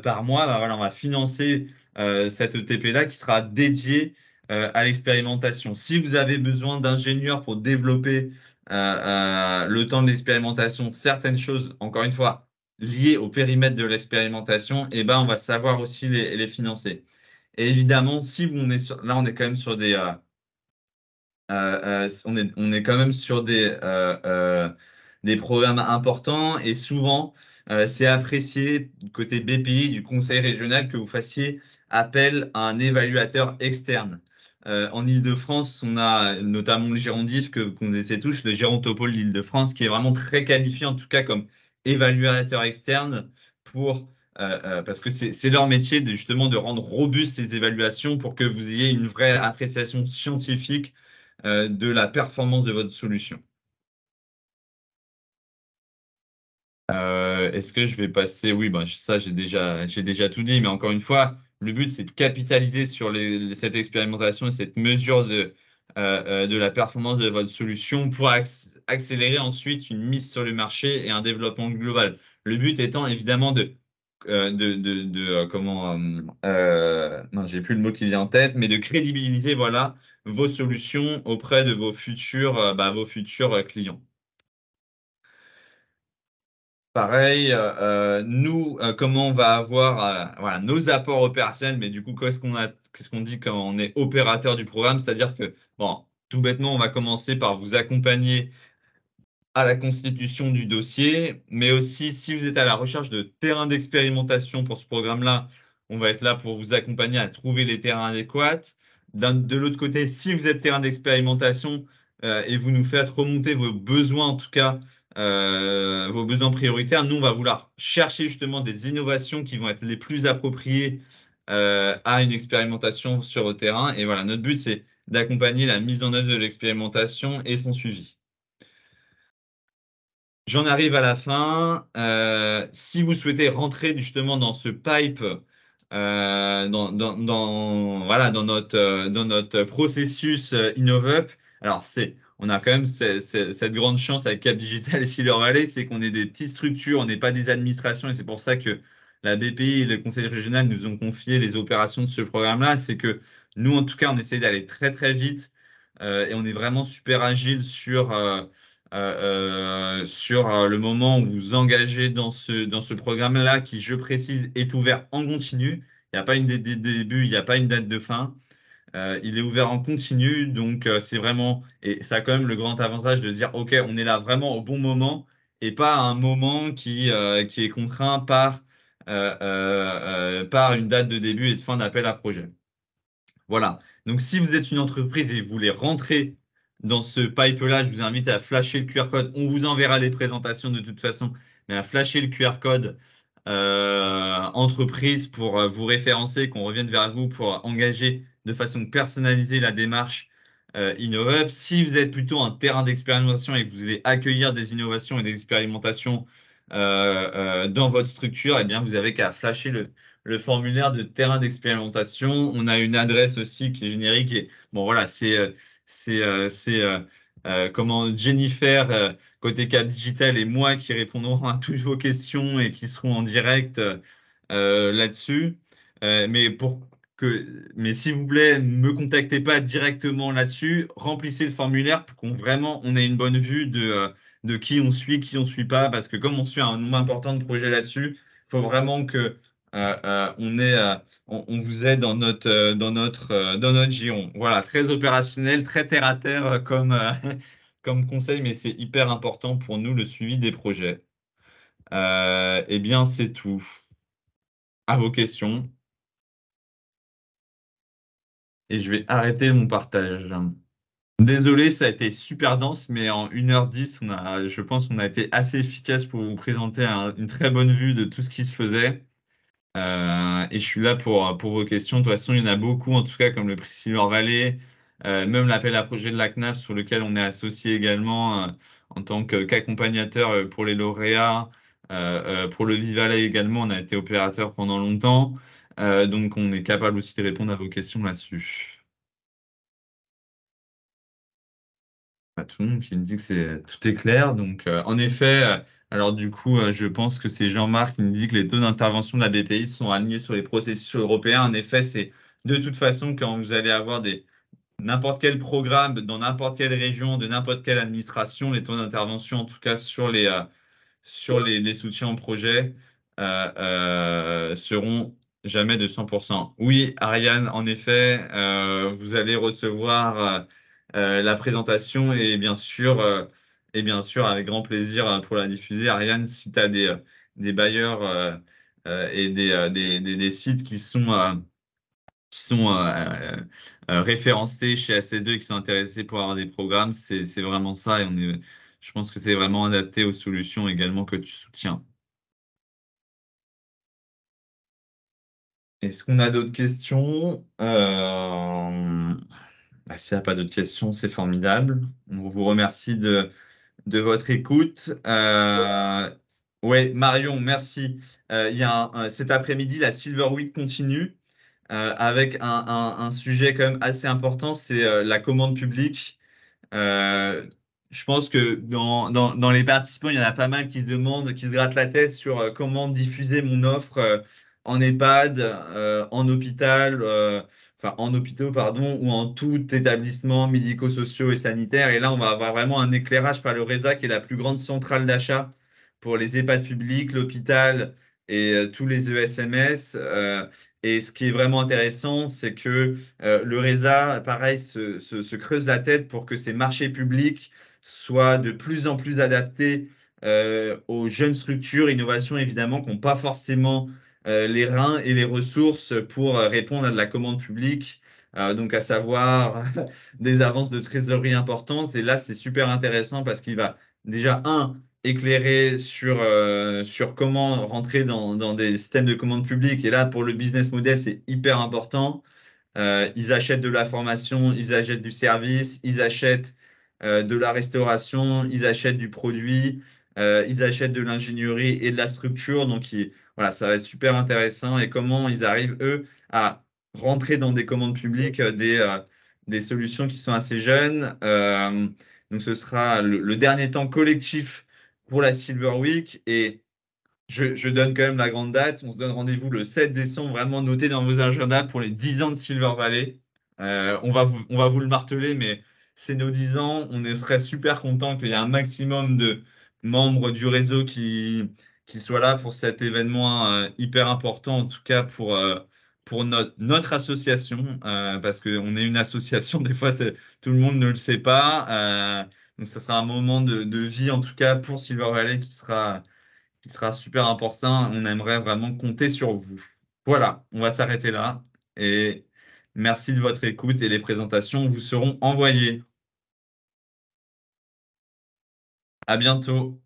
par mois, bah, voilà, on va financer euh, cet ETP-là qui sera dédié euh, à l'expérimentation. Si vous avez besoin d'ingénieurs pour développer le temps de l'expérimentation, certaines choses, encore une fois, liés au périmètre de l'expérimentation, eh ben, on va savoir aussi les, financer. Et évidemment, si on est sur, là, on est quand même sur des, on, est, on est quand même sur des, des programmes importants et souvent, c'est apprécié côté BPI, du conseil régional, que vous fassiez appel à un évaluateur externe. Euh, en Ile-de-France, on a notamment le Gérondif que vous connaissez tous, le Gérontopole d'Île-de-France, qui est vraiment très qualifié, en tout cas comme évaluateur externe, pour, euh, euh, parce que c'est leur métier de, justement de rendre robustes ces évaluations pour que vous ayez une vraie appréciation scientifique de la performance de votre solution. Est-ce que je vais passer? Oui, ben, ça, j'ai déjà, déjà tout dit, mais encore une fois, le but, c'est de capitaliser sur cette expérimentation et cette mesure de, euh, euh, de la performance de votre solution pour accélérer ensuite une mise sur le marché et un développement global. Le but étant évidemment de, euh, de, de, comment, non, j'ai plus le mot qui vient en tête, mais de crédibiliser voilà vos solutions auprès de vos futurs, bah, vos futurs clients. Pareil, euh, euh, nous, euh, comment on va avoir voilà, nos apports opérationnels, mais du coup, qu'est-ce qu'on qu'est-ce qu'on dit quand on est opérateur du programme? C'est-à-dire que, bon, tout bêtement, on va commencer par vous accompagner à la constitution du dossier, mais aussi si vous êtes à la recherche de terrains d'expérimentation pour ce programme-là, on va être là pour vous accompagner à trouver les terrains adéquats. De l'autre côté, si vous êtes terrain d'expérimentation et vous nous faites remonter vos besoins, en tout cas, euh, vos besoins prioritaires, nous, on va vouloir chercher justement des innovations qui vont être les plus appropriées euh, à une expérimentation sur le terrain. Et voilà, notre but, c'est d'accompagner la mise en œuvre de l'expérimentation et son suivi. J'en arrive à la fin. Euh, si vous souhaitez rentrer justement dans ce pipe, dans, voilà, dans, notre, dans notre processus InnovUp, alors c'est on a quand même cette grande chance avec Cap Digital et Silver Valley, c'est qu'on est des petites structures, on n'est pas des administrations, et c'est pour ça que la BPI et le conseil régional nous ont confié les opérations de ce programme-là. C'est que nous, en tout cas, on essaie d'aller très très vite euh, et on est vraiment super agile sur, euh, euh, sur le moment où vous engagez dans ce, dans ce programme-là, qui, je précise, est ouvert en continu. Il n'y a pas une date de début, il n'y a pas une date de fin. Euh, il est ouvert en continu, donc euh, c'est vraiment, et ça a quand même le grand avantage de dire, OK, on est là vraiment au bon moment et pas à un moment qui, euh, qui est contraint par, par une date de début et de fin d'appel à projet. Voilà. Donc, si vous êtes une entreprise et vous voulez rentrer dans ce pipe-là, je vous invite à flasher le QR code. On vous enverra les présentations de toute façon, mais à flasher le QR code entreprise pour vous référencer, qu'on revienne vers vous pour engager de façon personnalisée la démarche euh. Si vous êtes plutôt un terrain d'expérimentation et que vous voulez accueillir des innovations et des expérimentations euh, euh, dans votre structure, eh bien, vous avez qu'à flasher le, formulaire de terrain d'expérimentation. On a une adresse aussi qui est générique. Et, bon, voilà, c'est c'est comment Jennifer côté Cap Digital et moi qui répondrons à toutes vos questions et qui seront en direct là-dessus. mais pour mais s'il vous plaît, ne me contactez pas directement là-dessus. Remplissez le formulaire pour qu'on vraiment on ait une bonne vue de, euh, de qui on suit, qui on suit pas. Parce que comme on suit un nombre important de projets là-dessus, il faut vraiment que euh, euh, on, on, vous aide dans notre, dans, notre, dans notre giron. Voilà, très opérationnel, très terre à terre comme, comme conseil, mais c'est hyper important pour nous le suivi des projets. eh bien, c'est tout. À vos questions et je vais arrêter mon partage. Désolé, ça a été super dense, mais en 1h10, on a, je pense qu'on a été assez efficace pour vous présenter une très bonne vue de tout ce qui se faisait. Euh, et je suis là pour, pour vos questions. De toute façon, il y en a beaucoup, en tout cas, comme le prix Silver Valley, euh, même l'appel à projet de la CNAF, sur lequel on est associé également euh, en tant qu'accompagnateur pour les lauréats. pour le Vivalet également, on a été opérateur pendant longtemps. Euh, donc, on est capable aussi de répondre à vos questions là-dessus. tout le monde qui me dit que tout est clair. Donc, euh, en effet, euh, alors du coup, je pense que c'est Jean-Marc qui me dit que les taux d'intervention de la BPI sont alignés sur les processus européens. En effet, c'est de toute façon quand vous allez avoir n'importe quel programme dans n'importe quelle région, de n'importe quelle administration, les taux d'intervention, en tout cas sur les, sur les, soutiens au projet seront jamais de 100%. Oui, Ariane, en effet, vous allez recevoir la présentation et bien sûr, et bien sûr, avec grand plaisir pour la diffuser. Ariane, si tu as des, des bailleurs et des, des, des, sites qui sont qui sont euh, euh, référencés chez AC2 et qui sont intéressés pour avoir des programmes, c'est vraiment ça. Et je pense que c'est vraiment adapté aux solutions également que tu soutiens. Est-ce qu'on a d'autres questions? Euh... bah, S'il n'y a pas d'autres questions, c'est formidable. On vous remercie de, de votre écoute. Euh... Oui, Marion, merci. Euh, y a cet après-midi, la Silver Week continue. Euh, avec un, sujet quand même assez important, c'est la commande publique. Je pense que dans, dans, les participants, il y en a pas mal qui se demandent, qui se grattent la tête sur comment diffuser mon offre en EHPAD, en hôpital, enfin en hôpitaux, pardon, ou en tout établissement médico-sociaux et sanitaire. Et là, on va avoir vraiment un éclairage par le RESA, qui est la plus grande centrale d'achat pour les EHPAD publics, l'hôpital et tous les ESMS. Et ce qui est vraiment intéressant, c'est que euh, le RESA, pareil, se, creuse la tête pour que ces marchés publics soient de plus en plus adaptés euh, aux jeunes structures, innovations évidemment, qui n'ont pas forcément euh, les reins et les ressources pour répondre à de la commande publique. donc, à savoir des avances de trésorerie importantes. Et là, c'est super intéressant parce qu'il va déjà, un, éclairer sur, euh, sur comment rentrer dans, dans, des systèmes de commande publique. Et là, pour le business model, c'est hyper important. Euh, ils achètent de la formation, ils achètent du service, ils achètent euh, de la restauration, ils achètent du produit, ils achètent de l'ingénierie et de la structure. Donc, voilà, ça va être super intéressant. Et comment ils arrivent, eux, à rentrer dans des commandes publiques, des, des solutions qui sont assez jeunes. donc, ce sera le dernier temps collectif pour la Silver Week. Et je, donne quand même la grande date. On se donne rendez-vous le 7 décembre, vraiment noté dans vos agendas pour les 10 ans de Silver Valley. Euh, on, va vous, on va vous le marteler, mais c'est nos 10 ans. On serait super content qu'il y ait un maximum de membres du réseau qui, qui soient là pour cet événement euh, hyper important, en tout cas pour, euh, pour notre, association, parce qu'on est une association, des fois tout le monde ne le sait pas. Donc, ça sera un moment de, vie, en tout cas, pour Silver Valley qui sera, qui sera super important. On aimerait vraiment compter sur vous. Voilà, on va s'arrêter là. Et merci de votre écoute et les présentations vous seront envoyées. À bientôt.